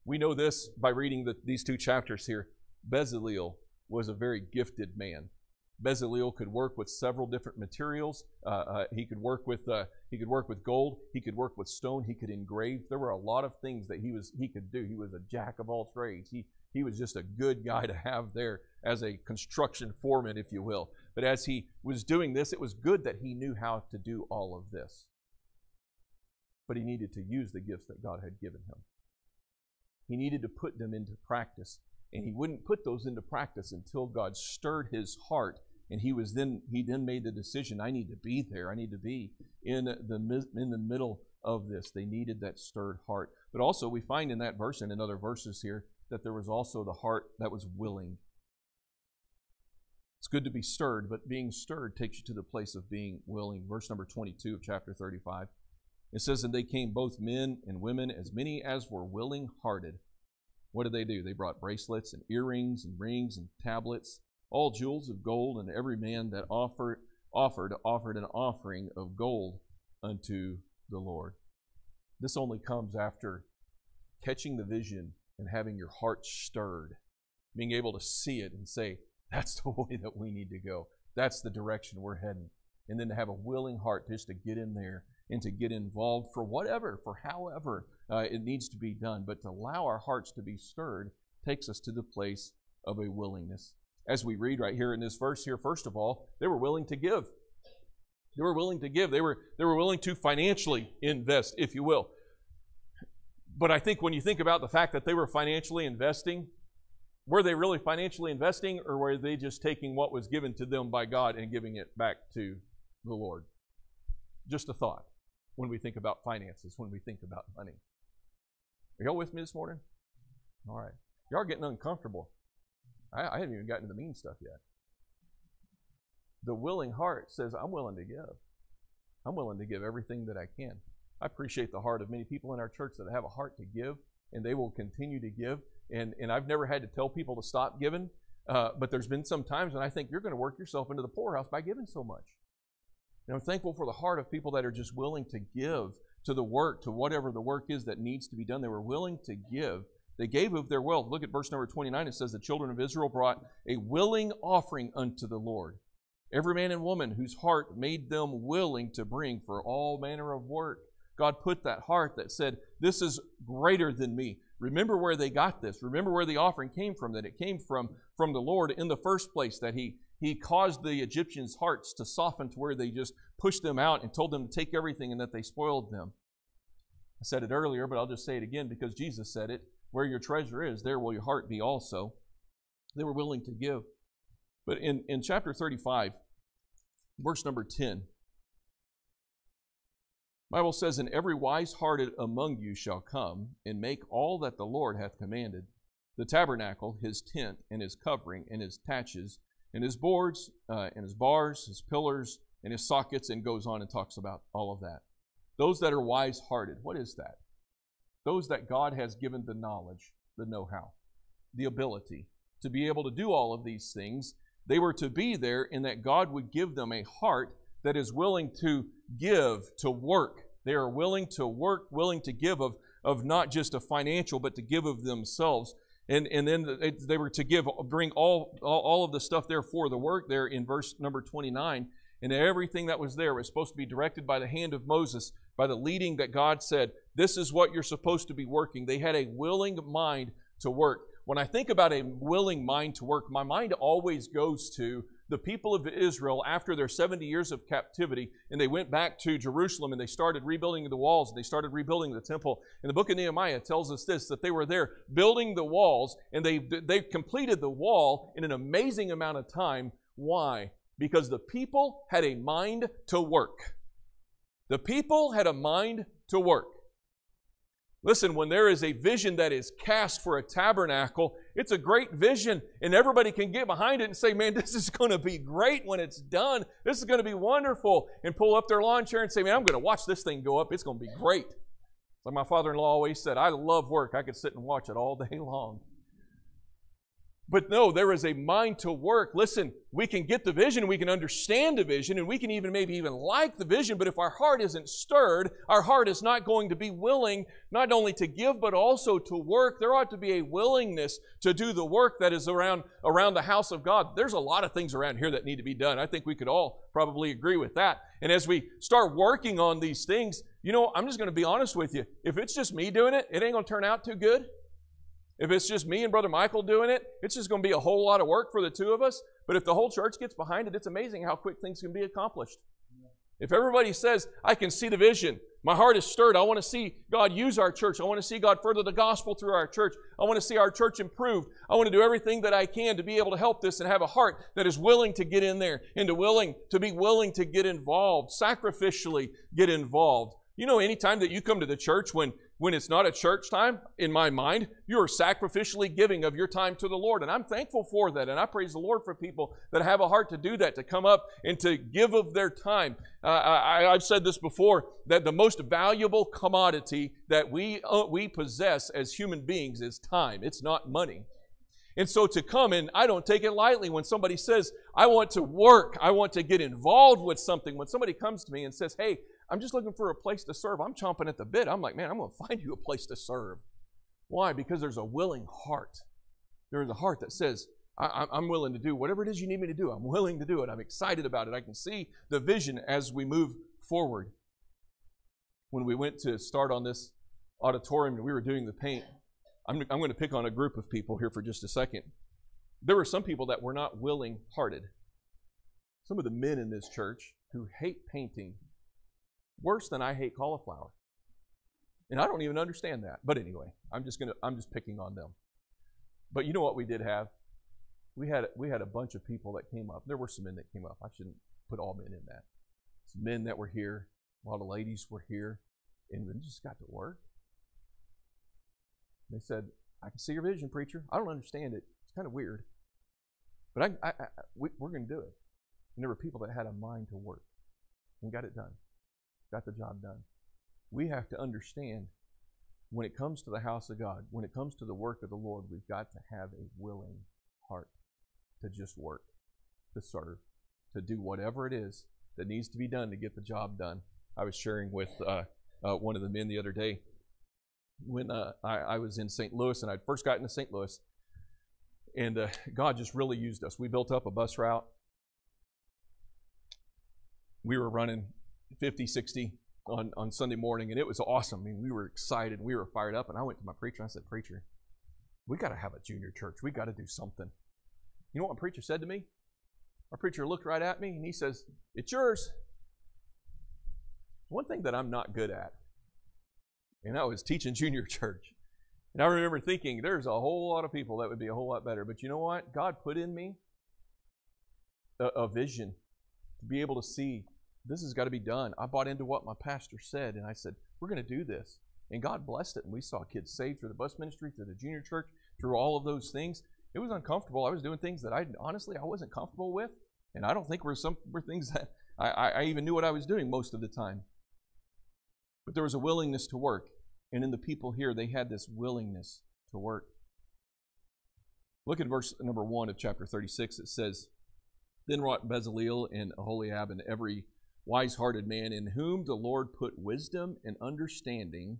Speaker 3: We know this by reading the, these two chapters here. Bezaleel was a very gifted man. Bezaleel could work with several different materials. Uh, uh, he could work with uh, he could work with gold. He could work with stone. He could engrave. There were a lot of things that he was he could do. He was a jack of all trades. He he was just a good guy to have there as a construction foreman, if you will. But as he was doing this, it was good that he knew how to do all of this. But he needed to use the gifts that God had given him. He needed to put them into practice. And he wouldn't put those into practice until God stirred his heart and he was then he then made the decision i need to be there. I need to be in the in the middle of this. They needed that stirred heart. But also we find in that verse and in other verses here that there was also the heart that was willing. It's good to be stirred but being stirred takes you to the place of being willing. Verse number 22 of chapter 35 it says and they came both men and women as many as were willing hearted what did they do they brought bracelets and earrings and rings and tablets all jewels of gold, and every man that offered offered offered an offering of gold unto the Lord. This only comes after catching the vision and having your heart stirred, being able to see it and say, that's (laughs) the way that we need to go. That's the direction we're heading. And then to have a willing heart just to get in there and to get involved for whatever, for however uh, it needs to be done. But to allow our hearts to be stirred takes us to the place of a willingness as we read right here in this verse here, first of all, they were willing to give. They were willing to give. They were, they were willing to financially invest, if you will. But I think when you think about the fact that they were financially investing, were they really financially investing or were they just taking what was given to them by God and giving it back to the Lord? Just a thought when we think about finances, when we think about money. Are y'all with me this morning? All right. Y'all are getting uncomfortable. I, I haven't even gotten to the mean stuff yet. The willing heart says, I'm willing to give. I'm willing to give everything that I can. I appreciate the heart of many people in our church that have a heart to give, and they will continue to give. And, and I've never had to tell people to stop giving, uh, but there's been some times when I think you're going to work yourself into the poorhouse by giving so much. And I'm thankful for the heart of people that are just willing to give to the work, to whatever the work is that needs to be done. They were willing to give they gave of their wealth. Look at verse number 29. It says, The children of Israel brought a willing offering unto the Lord. Every man and woman whose heart made them willing to bring for all manner of work. God put that heart that said, This is greater than me. Remember where they got this. Remember where the offering came from, that it came from, from the Lord in the first place, that He he caused the Egyptians' hearts to soften to where they just pushed them out and told them to take everything and that they spoiled them. I said it earlier, but I'll just say it again because Jesus said it. Where your treasure is, there will your heart be also. They were willing to give. But in, in chapter 35, verse number 10, Bible says, And every wise hearted among you shall come and make all that the Lord hath commanded the tabernacle, his tent, and his covering, and his taches, and his boards, uh, and his bars, his pillars, and his sockets, and goes on and talks about all of that. Those that are wise hearted, what is that? Those that God has given the knowledge, the know how, the ability to be able to do all of these things. They were to be there in that God would give them a heart that is willing to give, to work. They are willing to work, willing to give of, of not just a financial, but to give of themselves. And, and then they, were to give, bring all, all, all of the stuff there for the work there in verse number 29. And everything that was there was supposed to be directed by the hand of Moses, by the leading that God said, This is what you're supposed to be working. They had a willing mind to work. When I think about a willing mind to work, my mind always goes to the people of Israel after their 70 years of captivity, and they went back to Jerusalem and they started rebuilding the walls and they started rebuilding the temple. And the book of Nehemiah tells us this that they were there building the walls and they, they completed the wall in an amazing amount of time. Why? Because the people had a mind to work. The people had a mind to work. Listen, when there is a vision that is cast for a tabernacle, it's a great vision, and everybody can get behind it and say, Man, (laughs) this is going to be great when it's done. This is going to be wonderful. And pull up their lawn chair and say, Man, I'm going to watch this thing go up. It's going to be great. Like my father in law always said, I love work. I could sit and watch it all day (laughs) long. But no, there is a mind to work. Listen, we can get the vision, we can understand the vision, and we can even maybe even like the vision, but if our heart isn't stirred, our heart is not going to be willing not only to give, but also to work. There ought to be a willingness to do the work that is around, around the house of God. There's a lot of things around here that need to be done. I think we could all probably agree with that. And as we start working on these things, you know, I'm just going to be honest with you. If it's just me doing it, it ain't going to turn out too good. If it's just me and Brother Michael doing it, it's just going to be a whole lot of work for the two of us. But if the whole church gets behind it, it's amazing how quick things can be accomplished. If everybody says, I can see the vision, my heart is stirred, I want to see God use our church, I want to see God further the gospel through our church, I want to see our church improved, I want to do everything that I can to be able to help this and have a heart that is willing to get in there and to willing to be willing to get involved, sacrificially get involved. You know, anytime that you come to the church when when it's not a church time, in my mind, you are sacrificially giving of your time to the Lord. And I'm thankful for that. And I praise the Lord for people that have a heart to do that, to come up and to give of their time. Uh, I, have said this before that the most valuable commodity that we, uh, we possess as human beings is time, it's not money. And so to come and I don't take it lightly when somebody says, I want to work, I want to get involved with something. When somebody comes to me and says, Hey, I'm just looking for a place to serve. I'm chomping at the bit. I'm like, man, I'm going to find you a place to serve. Why? Because there's a willing heart. There's a heart that says, I, am willing to do whatever it is you need me to do. I'm willing to do it. I'm excited about it. I can see the vision as we move forward. When we went to start on this auditorium and we were doing the paint, I'm, I'm going to pick on a group of people here for just a second. There were some people that were not willing hearted. Some of the men in this church who hate painting worse than I hate cauliflower. And I don't even understand that. But anyway, I'm just gonna I'm just picking on them. But you know what we did have? We had we had a bunch of people that came up. There were some men that came up. I shouldn't put all men in that. Some men that were here. A lot of ladies were here, and we just got to work. They said, "I can see your vision, preacher. I don't understand it. It's kind of weird, but I, I, I we, we're going to do it." And there were people that had a mind to work and got it done got the job done. We have to understand when it comes to the house of God, when it comes to the work of the Lord, we've got to have a willing heart to just work, to serve, to do whatever it is that needs to be done to get the job done. I was sharing with uh, uh, one of the men the other day when uh, I, I, was in St. Louis and I'd first gotten to St. Louis, and uh, God just really used us. We built up a bus route. We were running 50, 60 on, on Sunday morning, and it was awesome. I mean, we were excited, we were fired up, and I went to my preacher and I said, Preacher, we got to have a junior church. We got to do something. You know what my preacher said to me? Our preacher looked right at me and he says, It's yours. One thing that I'm not good at, and that was teaching junior (laughs) church. And I remember thinking, there's a whole lot of people that would be a whole lot better. But you know what? God put in me a, a vision to be able to see this has got to be done. I bought into what my pastor said, and I said, we're going to do this. And God blessed it. And we saw kids saved through the bus ministry, through the junior church, through all of those things. It was uncomfortable. I was doing things that I honestly I wasn't comfortable with. And I don't think were some were things (laughs) that I, I even knew what I was doing most of the time. But there was a willingness to work. And in the people here, they had this willingness to work. Look at verse number one of chapter 36. It says, Then wrought Bezaleel and Aholiab and every wise hearted man in whom the Lord put wisdom and understanding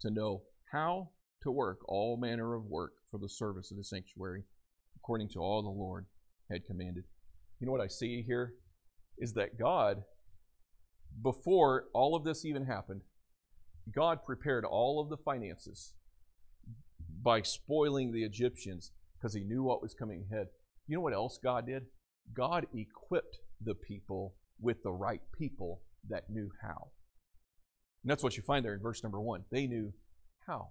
Speaker 3: to know how to work all manner of work for the service of the sanctuary, according to all the Lord had commanded. You know what I see here? Is that God, before all of this even happened, God prepared all of the finances by spoiling the Egyptians because he knew what was coming ahead. You know what else God did? God equipped the people with the right people that knew how. And that's what you find there in verse number one. They knew how.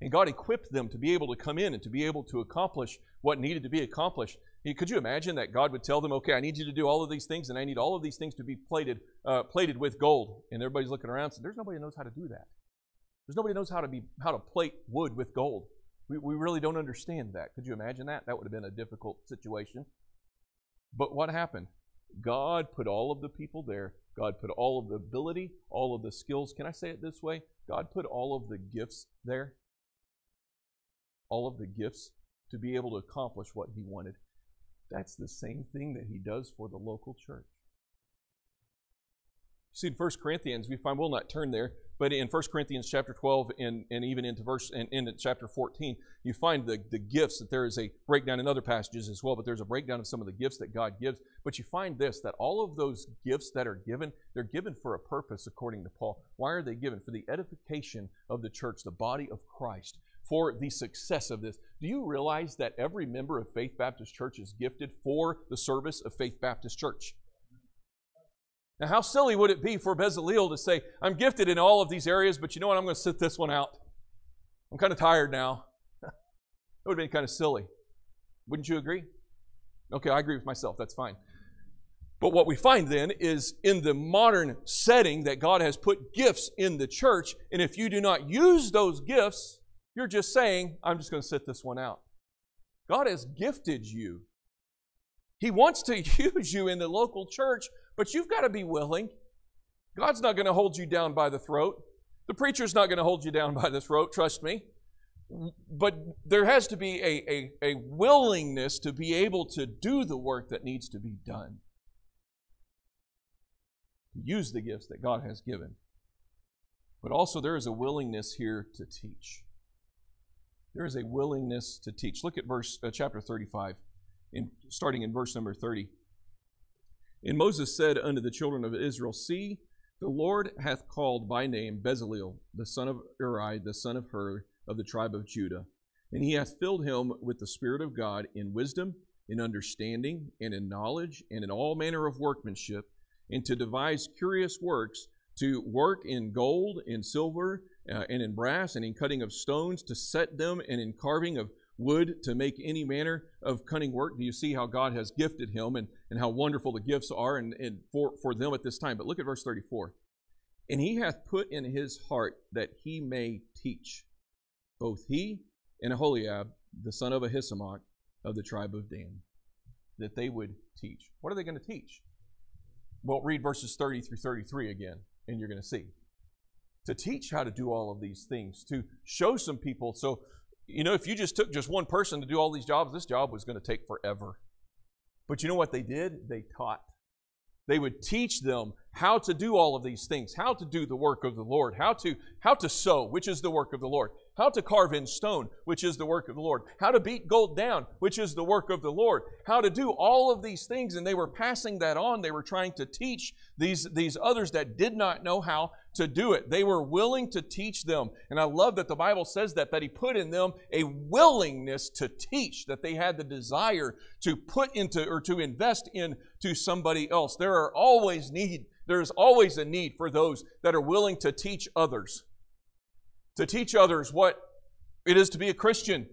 Speaker 3: And God equipped them to be able to come in and to be able to accomplish what needed to be accomplished. Could you imagine that God would tell them, okay, I need you to do all of these things, and I need all of these things to be plated, uh, plated with gold. And everybody's looking around and saying, there's nobody that knows how to do that. There's nobody knows how to be how to plate wood with gold. We, we really don't understand that. Could you imagine that? That would have been a difficult situation. But what happened? God put all of the people there. God put all of the ability, all of the skills. Can I say it this way? God put all of the gifts there. All of the gifts to be able to accomplish what He wanted. That's the same thing that He does for the local church. See, in 1 Corinthians, we find, we'll not turn there, but in 1 Corinthians chapter 12 and, and even into verse and into chapter 14, you find the, the gifts that there is a breakdown in other passages as well, but there's a breakdown of some of the gifts that God gives. But you find this that all of those gifts that are given, they're given for a purpose, according to Paul. Why are they given? For the edification of the church, the body of Christ, for the success of this. Do you realize that every member of Faith Baptist Church is gifted for the service of Faith Baptist Church? Now, how silly would it be for Bezaleel to say, I'm gifted in all of these areas, but you know what? I'm going to sit this one out. I'm kind of tired now. (laughs) that would have been kind of silly. Wouldn't you agree? Okay, I agree with myself. That's fine. But what we find then is in the modern setting that God has put gifts in the church, and if you do not use those gifts, you're just saying, I'm just going to sit this one out. God has gifted you. He wants to (laughs) use you in the local church but you've got to be willing. God's not going to hold you down by the throat. The preacher's not going to hold you down by the throat, trust me. But there has to be a, a, a willingness to be able to do the work that needs to be done. To use the gifts that God has given. But also, there is a willingness here to teach. There is a willingness to teach. Look at verse uh, chapter 35, in, starting in verse number 30. And Moses said unto the children of Israel, See, the Lord hath called by name Bezaleel, the son of Uri, the son of Hur, of the tribe of Judah. And he hath filled him with the Spirit of God in wisdom, in understanding, and in knowledge, and in all manner of workmanship, and to devise curious works, to work in gold, in silver, uh, and in brass, and in cutting of stones, to set them, and in carving of wood to make any manner of cunning work. Do you see how God has gifted him and, and how wonderful the gifts are and, and for, for them at this time? But look at verse 34. And he hath put in his heart that he may teach, both he and Aholiab, the son of Ahisamach of the tribe of Dan, that they would teach. What are they going to teach? Well, read verses 30 through 33 again, and you're going to see. To teach how to do all of these things, to show some people. So you know, if you just took just one person to do all these jobs, this job was going to take forever. But you know what they did? They taught. They would teach them how to do all of these things, how to do the work of the Lord, how to how to sew, which is the work of the Lord, how to carve in stone, which is the work of the Lord, how to beat gold down, which is the work of the Lord, how to do all of these things, and they were passing that on. They were trying to teach these, these others that did not know how to do it. They were willing to teach them. And I love that the Bible says that, that He put in them a willingness to teach, that they had the desire to put into or to invest into somebody else. There are always need, there's always a need for those that are willing to teach others. To teach others what it is to be a Christian,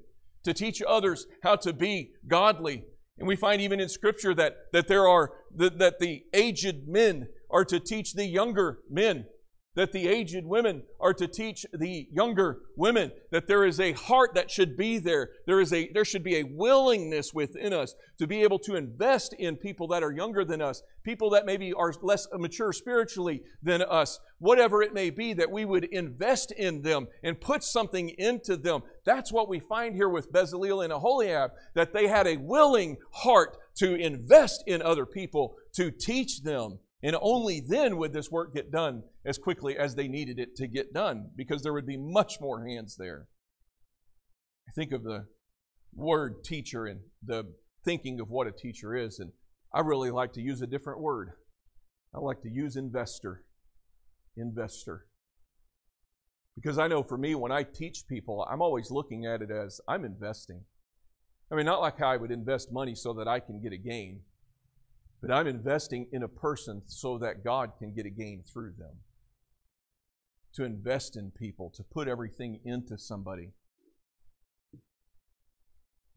Speaker 3: to teach others how to be godly. And we find even in Scripture that, that there are that, that the aged men are to teach the younger men that the aged women are to teach the younger women that there is a heart that should be there. There is a there should be a willingness within us to be able to invest in people that are younger than us people that maybe are less mature spiritually than us whatever it may be that we would invest in them and put something into them. That's what we find here with bezaleel and aholiab that they had a willing heart to invest in other people to teach them and only then would this work get done as quickly as they needed it to get done, because there would be much more hands there. I think of the word teacher and the thinking of what a teacher is, and I really like to use a different word. I like to use investor. Investor. Because I know for me, when I teach people, I'm always looking at it as I'm investing. I mean, not like I would invest money so that I can get a gain but I'm investing in a person so that God can get a gain through them. To invest in people, to put everything into somebody.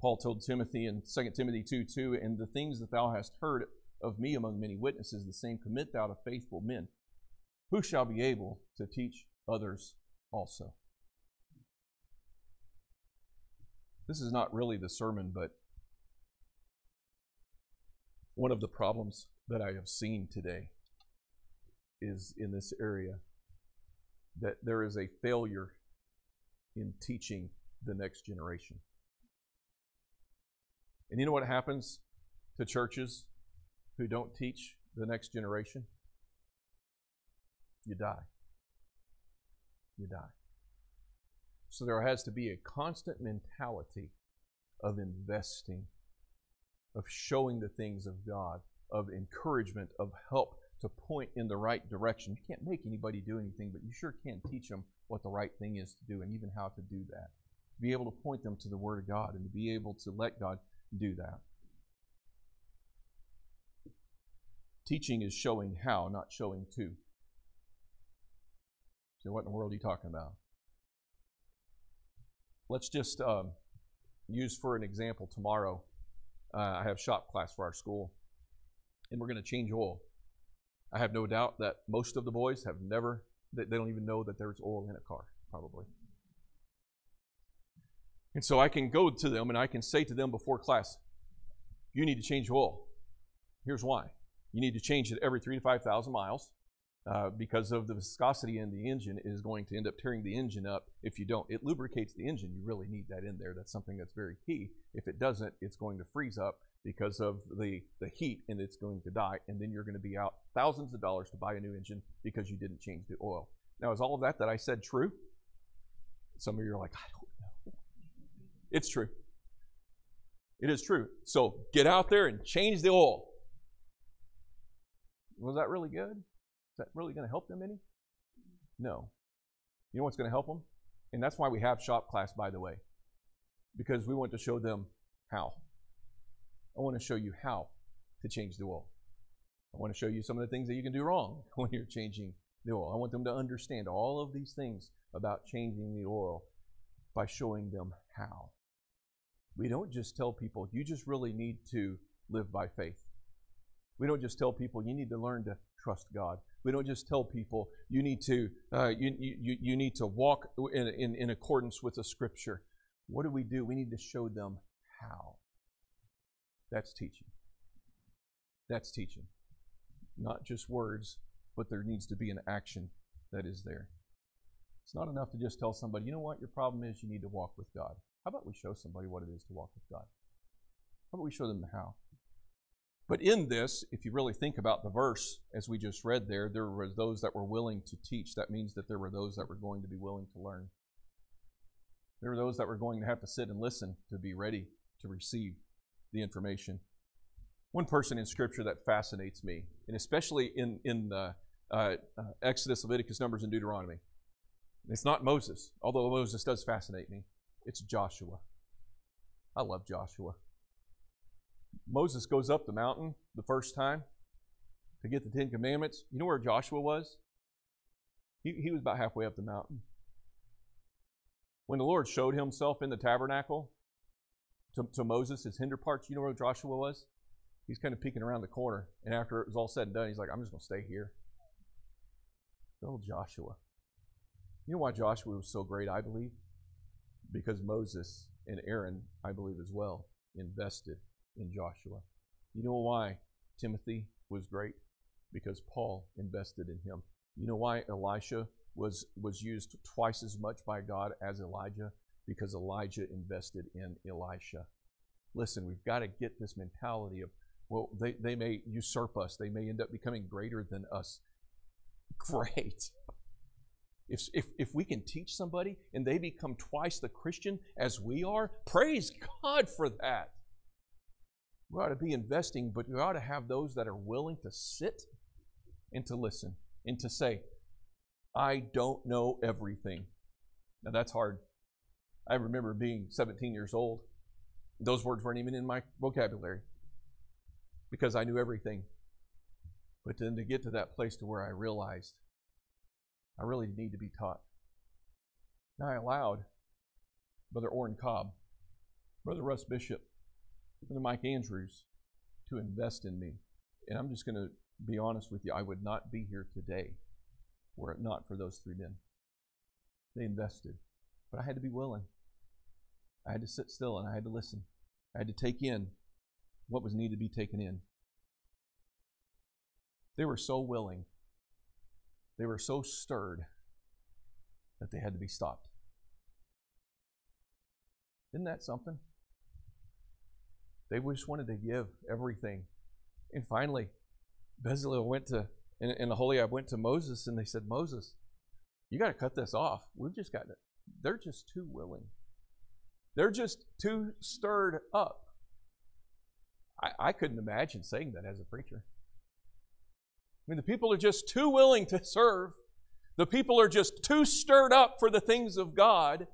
Speaker 3: Paul told Timothy in 2 Timothy 2 2, and the things that thou hast heard of me among many witnesses, the same commit thou to faithful men, who shall be able to teach others also. This is not really the sermon, but one of the problems that I have seen today is in this area that there is a failure in teaching the next generation. And you know what happens to churches who don't teach the next generation? You die. You die. So there has to be a constant mentality of investing of showing the things of God, of encouragement, of help to point in the right direction. You can't make anybody do anything, but you sure can teach them what the right thing is to do and even how to do that. Be able to point them to the Word of God and to be able to let God do that. Teaching is showing how, not showing to. So, what in the world are you talking about? Let's just um, use for an example tomorrow Uh, I have shop class for our school, and we're going to change oil. I have no doubt that most of the boys have never, they, they don't even know that there's oil in a car, probably. And so I can go to them and I can say to them before class, you need to change oil. Here's why. You need to change it every three to 5,000 miles. Uh, because of the viscosity in the engine is going to end up tearing the engine up if you don't. It lubricates the engine. You really need that in there. That's something that's very key. If it doesn't, it's going to freeze up because of the, the heat and it's going to die. And then you're going to be out thousands of dollars to buy a new engine because you didn't change the oil. Now, is all of that that I said true? Some of you are like, I don't know. It's true. It is true. So get out there and change the oil. Was that really good? That really going to help them any? No. You know what's going to help them? And that's why we have shop class, by the way, because we want to show them how. I want to show you how to change the oil. I want to show you some of the things that you can do wrong (laughs) when you're changing the oil. I want them to understand all of these things about changing the oil by showing them how. We don't just tell people, you just really need to live by faith. We don't just tell people, you need to learn to trust God. We don't just tell people you need to uh, you, you, you need to walk in, in, in accordance with the Scripture. What do we do? We need to show them how. That's teaching. That's teaching. Not just words, but there needs to be an action that is there. It's not enough to just tell somebody, you know what, your problem is you need to walk with God. How about we show somebody what it is to walk with God? How about we show them how? But in this, if you really think about the verse as we just read there, there were those that were willing to teach. That means that there were those that were going to be willing to learn. There were those that were going to have to sit and listen to be ready to receive the information. One person in Scripture that fascinates me, and especially in, in the, uh, uh, Exodus, Leviticus, Numbers, and Deuteronomy. It's not Moses, although Moses does fascinate me. It's Joshua. I love Joshua. Moses goes up the mountain the first time to get the Ten Commandments. You know where Joshua was? He, he was about halfway up the mountain. When the Lord showed himself in the tabernacle to, to Moses, his hinder parts, you know where Joshua was? He's kind of peeking around the corner. And after it was all said and done, he's like, I'm just going to stay here. Little Joshua. You know why Joshua was so great, I believe? Because Moses and Aaron, I believe as well, invested in Joshua. You know why Timothy was great? Because Paul invested in him. You know why Elisha was, was used twice as much by God as Elijah? Because Elijah invested in Elisha. Listen, we've got to get this mentality of, well, they, they may usurp us, they may end up becoming greater than us. Great. If, if, if we can teach somebody and they become twice the Christian as we are, praise God for that. We ought to be investing, but we ought to have those that are willing to sit and to listen and to say, I don't know everything. Now that's hard. I remember being 17 years old. Those words weren't even in my vocabulary because I knew everything. But then to get to that place to where I realized I really need to be taught. Now I allowed Brother Orrin Cobb, Brother Russ Bishop, Brother Mike Andrews to invest in me. And I'm just going to be honest with you, I would not be here today were it not for those three men. They invested. But I had to be willing. I had to sit still and I had to listen. I had to take in what was needed to be taken in. They were so willing they were so stirred that they had to be stopped. Isn't that something? They just wanted to give everything. And finally, Bezalel went to, and, and the holy Aholiab went to Moses and they said, Moses, you got to cut this off. We've just got to, they're just too willing. They're just too stirred up. I, I couldn't imagine saying that as a preacher. I mean, the people are just too willing to serve. The people are just too stirred up for the things of God.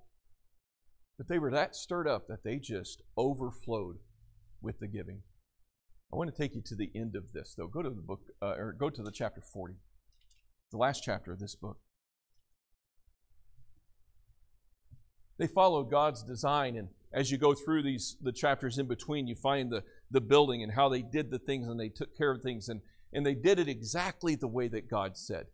Speaker 3: But they were that stirred up that they just overflowed with the giving. I want to take you to the end of this, though. Go to the book, uh, or go to the chapter 40, the last chapter of this book. They followed God's design, and as you go through these the chapters in between, you find the, the building and how they did the things and they took care of things and and they did it exactly the way that God said.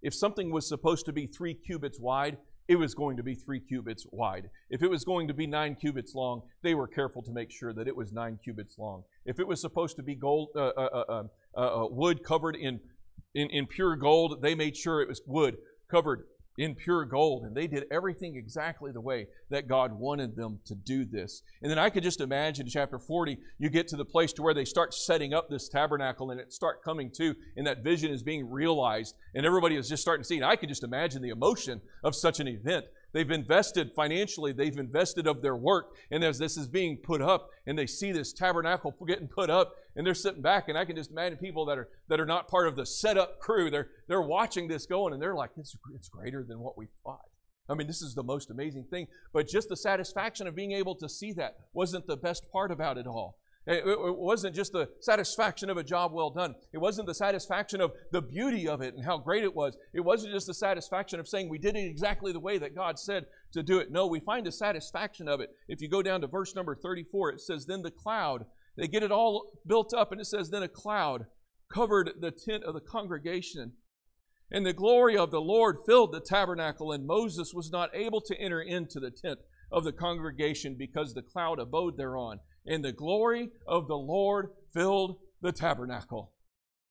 Speaker 3: If something was supposed to be three cubits wide, it was going to be three cubits wide. If it was going to be nine cubits long, they were careful to make sure that it was nine cubits long. If it was supposed to be gold, uh, uh, uh, uh, uh wood covered in, in, in pure gold, they made sure it was wood covered in pure gold. And they did everything exactly the way that God wanted them to do this. And then I could just imagine chapter 40, you get to the place to where they start setting up this tabernacle and it start coming to, and that vision is being realized. And everybody is just starting to see And I could just imagine the emotion of such an event. They've invested financially, they've invested of their work. And as this is being put up, and they see this tabernacle getting put up, and they're sitting back, and I can just imagine people that are that are not part of the setup crew, they're they're watching this going, and they're like, it's, it's greater than what we thought. I mean, this is the most amazing thing. But just the satisfaction of being able to see that wasn't the best part about it all. It, wasn't just the satisfaction of a job well done. It wasn't the satisfaction of the beauty of it and how great it was. It wasn't just the satisfaction of saying we did it exactly the way that God said to do it. No, we find the satisfaction of it. If you go down to verse number 34, it says, Then the cloud, they get it all built up, and it says, Then a cloud covered the tent of the congregation. And the glory of the Lord filled the tabernacle, and Moses was not able to enter into the tent of the congregation because the cloud abode thereon and the glory of the Lord filled the tabernacle.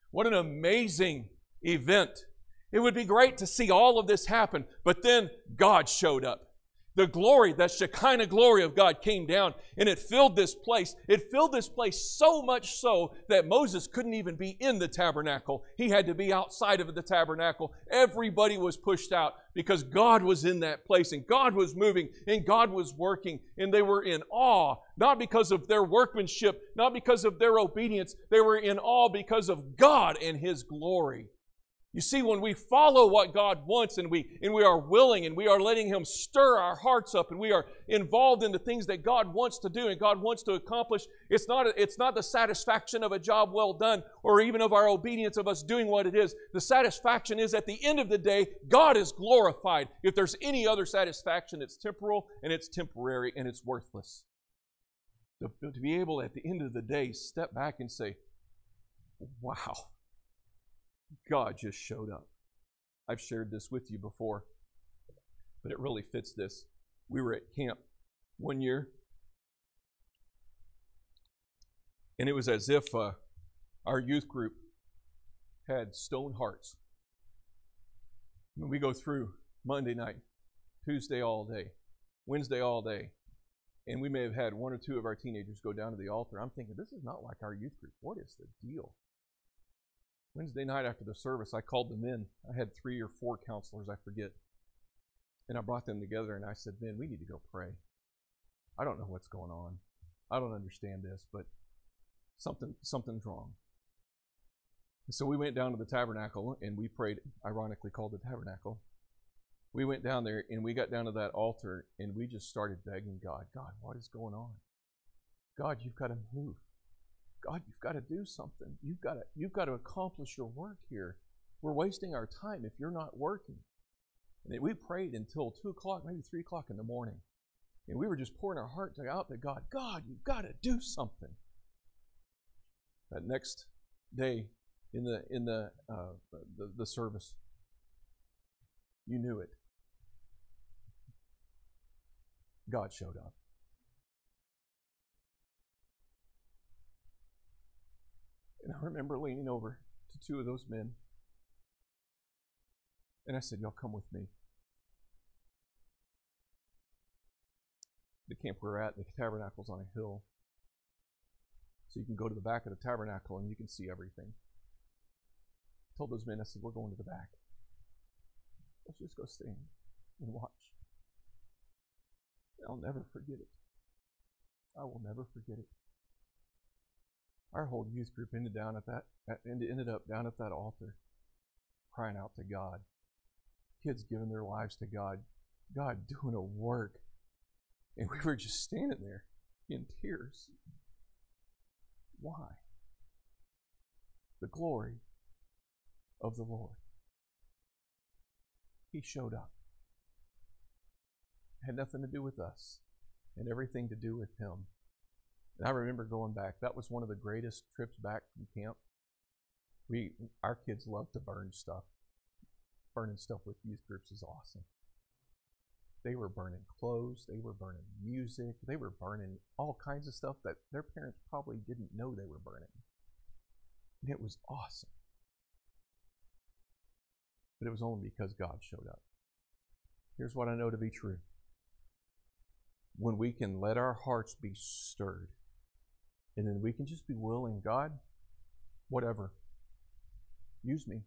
Speaker 3: What an amazing event. It would be great to see all of this happen, but then God showed up the glory, that Shekinah glory of God came down and it filled this place. It filled this place so much so that Moses couldn't even be in the tabernacle. He had to be outside of the tabernacle. Everybody was pushed out because God was in that place and God was moving and God was working and they were in awe, not because of their workmanship, not because of their obedience. They were in awe because of God and His glory. You see, when we follow what God wants and we, and we are willing and we are letting Him stir our hearts up and we are involved in the things that God wants to do and God wants to accomplish, it's not, it's not the satisfaction of a job well done or even of our obedience of us doing what it is. The satisfaction is at the end of the day, God is glorified. If there's any other satisfaction, it's temporal and it's temporary and it's worthless. To, to be able at the end of the day step back and say, wow God just showed up. I've shared this with you before, but it really fits this. We were at camp one year, and it was as if uh, our youth group had stone hearts. When we go through Monday night, Tuesday all day, Wednesday all day, and we may have had one or two of our teenagers go down to the altar. I'm thinking, this is not like our youth group. What is the deal? Wednesday night after the service, I called them in. I had three or four counselors, I forget. And I brought them together and I said, Men, we need to go pray. I don't know what's going on. I don't understand this, but something something's wrong. And so we went down to the tabernacle and we prayed, ironically called the tabernacle. We went down there and we got down to that altar and we just started begging God, God, what is going on? God, you've got to move. God, you've got to do something. You've got to, you've got to accomplish your work here. We're wasting our time if you're not working. And we prayed until 2 o'clock, maybe 3 o'clock in the morning. And we were just pouring our heart out to God. God, you've got to do something. That next day in the, in the, uh, the, the service, you knew it. God showed up. And I remember leaning over to two of those men. And I said, Y'all come with me. The camp we're at, the tabernacle's on a hill. So you can go to the back of the tabernacle and you can see everything. I told those men, I said, We're going to the back. Let's just go stand and watch. I'll never forget it. I will never forget it our whole youth group ended down at that ended up down at that altar crying out to God. Kids giving their lives to God, God doing a work. And we were just standing there in tears. Why? The glory of the Lord. He showed up. Had nothing to do with us and everything to do with Him. And I remember going back. That was one of the greatest trips back from camp. We, our kids love to burn stuff. Burning stuff with youth groups is awesome. They were burning clothes. They were burning music. They were burning all kinds of stuff that their parents probably didn't know they were burning. And it was awesome. But it was only because God showed up. Here's what I know to be true. When we can let our hearts be stirred and then we can just be willing, God, whatever. Use me.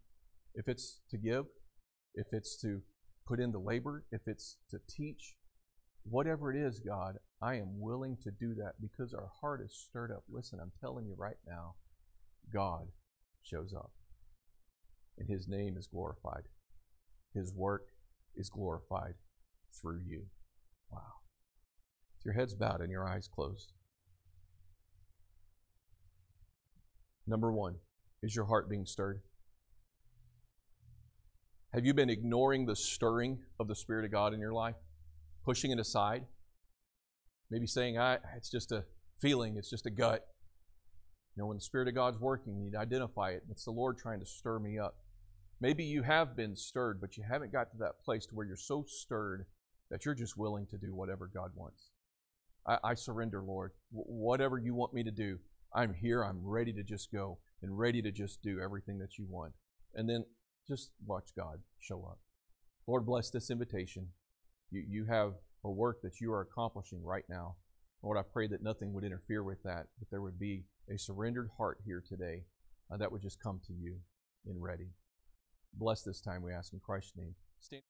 Speaker 3: If it's to give, if it's to put in the labor, if it's to teach, whatever it is, God, I am willing to do that because our heart is stirred up. Listen, I'm telling you right now, God shows up. And his name is glorified. His work is glorified through you. Wow. With your heads bowed and your eyes closed. Number one, is your heart being stirred? Have you been ignoring the stirring of the Spirit of God in your life? Pushing it aside? Maybe saying, I, it's just a feeling, it's just a gut. You know, when the Spirit of God's working, you need to identify it. It's the Lord trying to stir me up. Maybe you have been stirred, but you haven't got to that place to where you're so stirred that you're just willing to do whatever God wants. I, I surrender, Lord. W- whatever you want me to do, I'm here, I'm ready to just go and ready to just do everything that you want. And then just watch God show up. Lord, bless this invitation. You, you have a work that you are accomplishing right now. Lord, I pray that nothing would interfere with that, but there would be a surrendered heart here today uh, that would just come to you in ready. Bless this time, we ask in Christ's name. Stand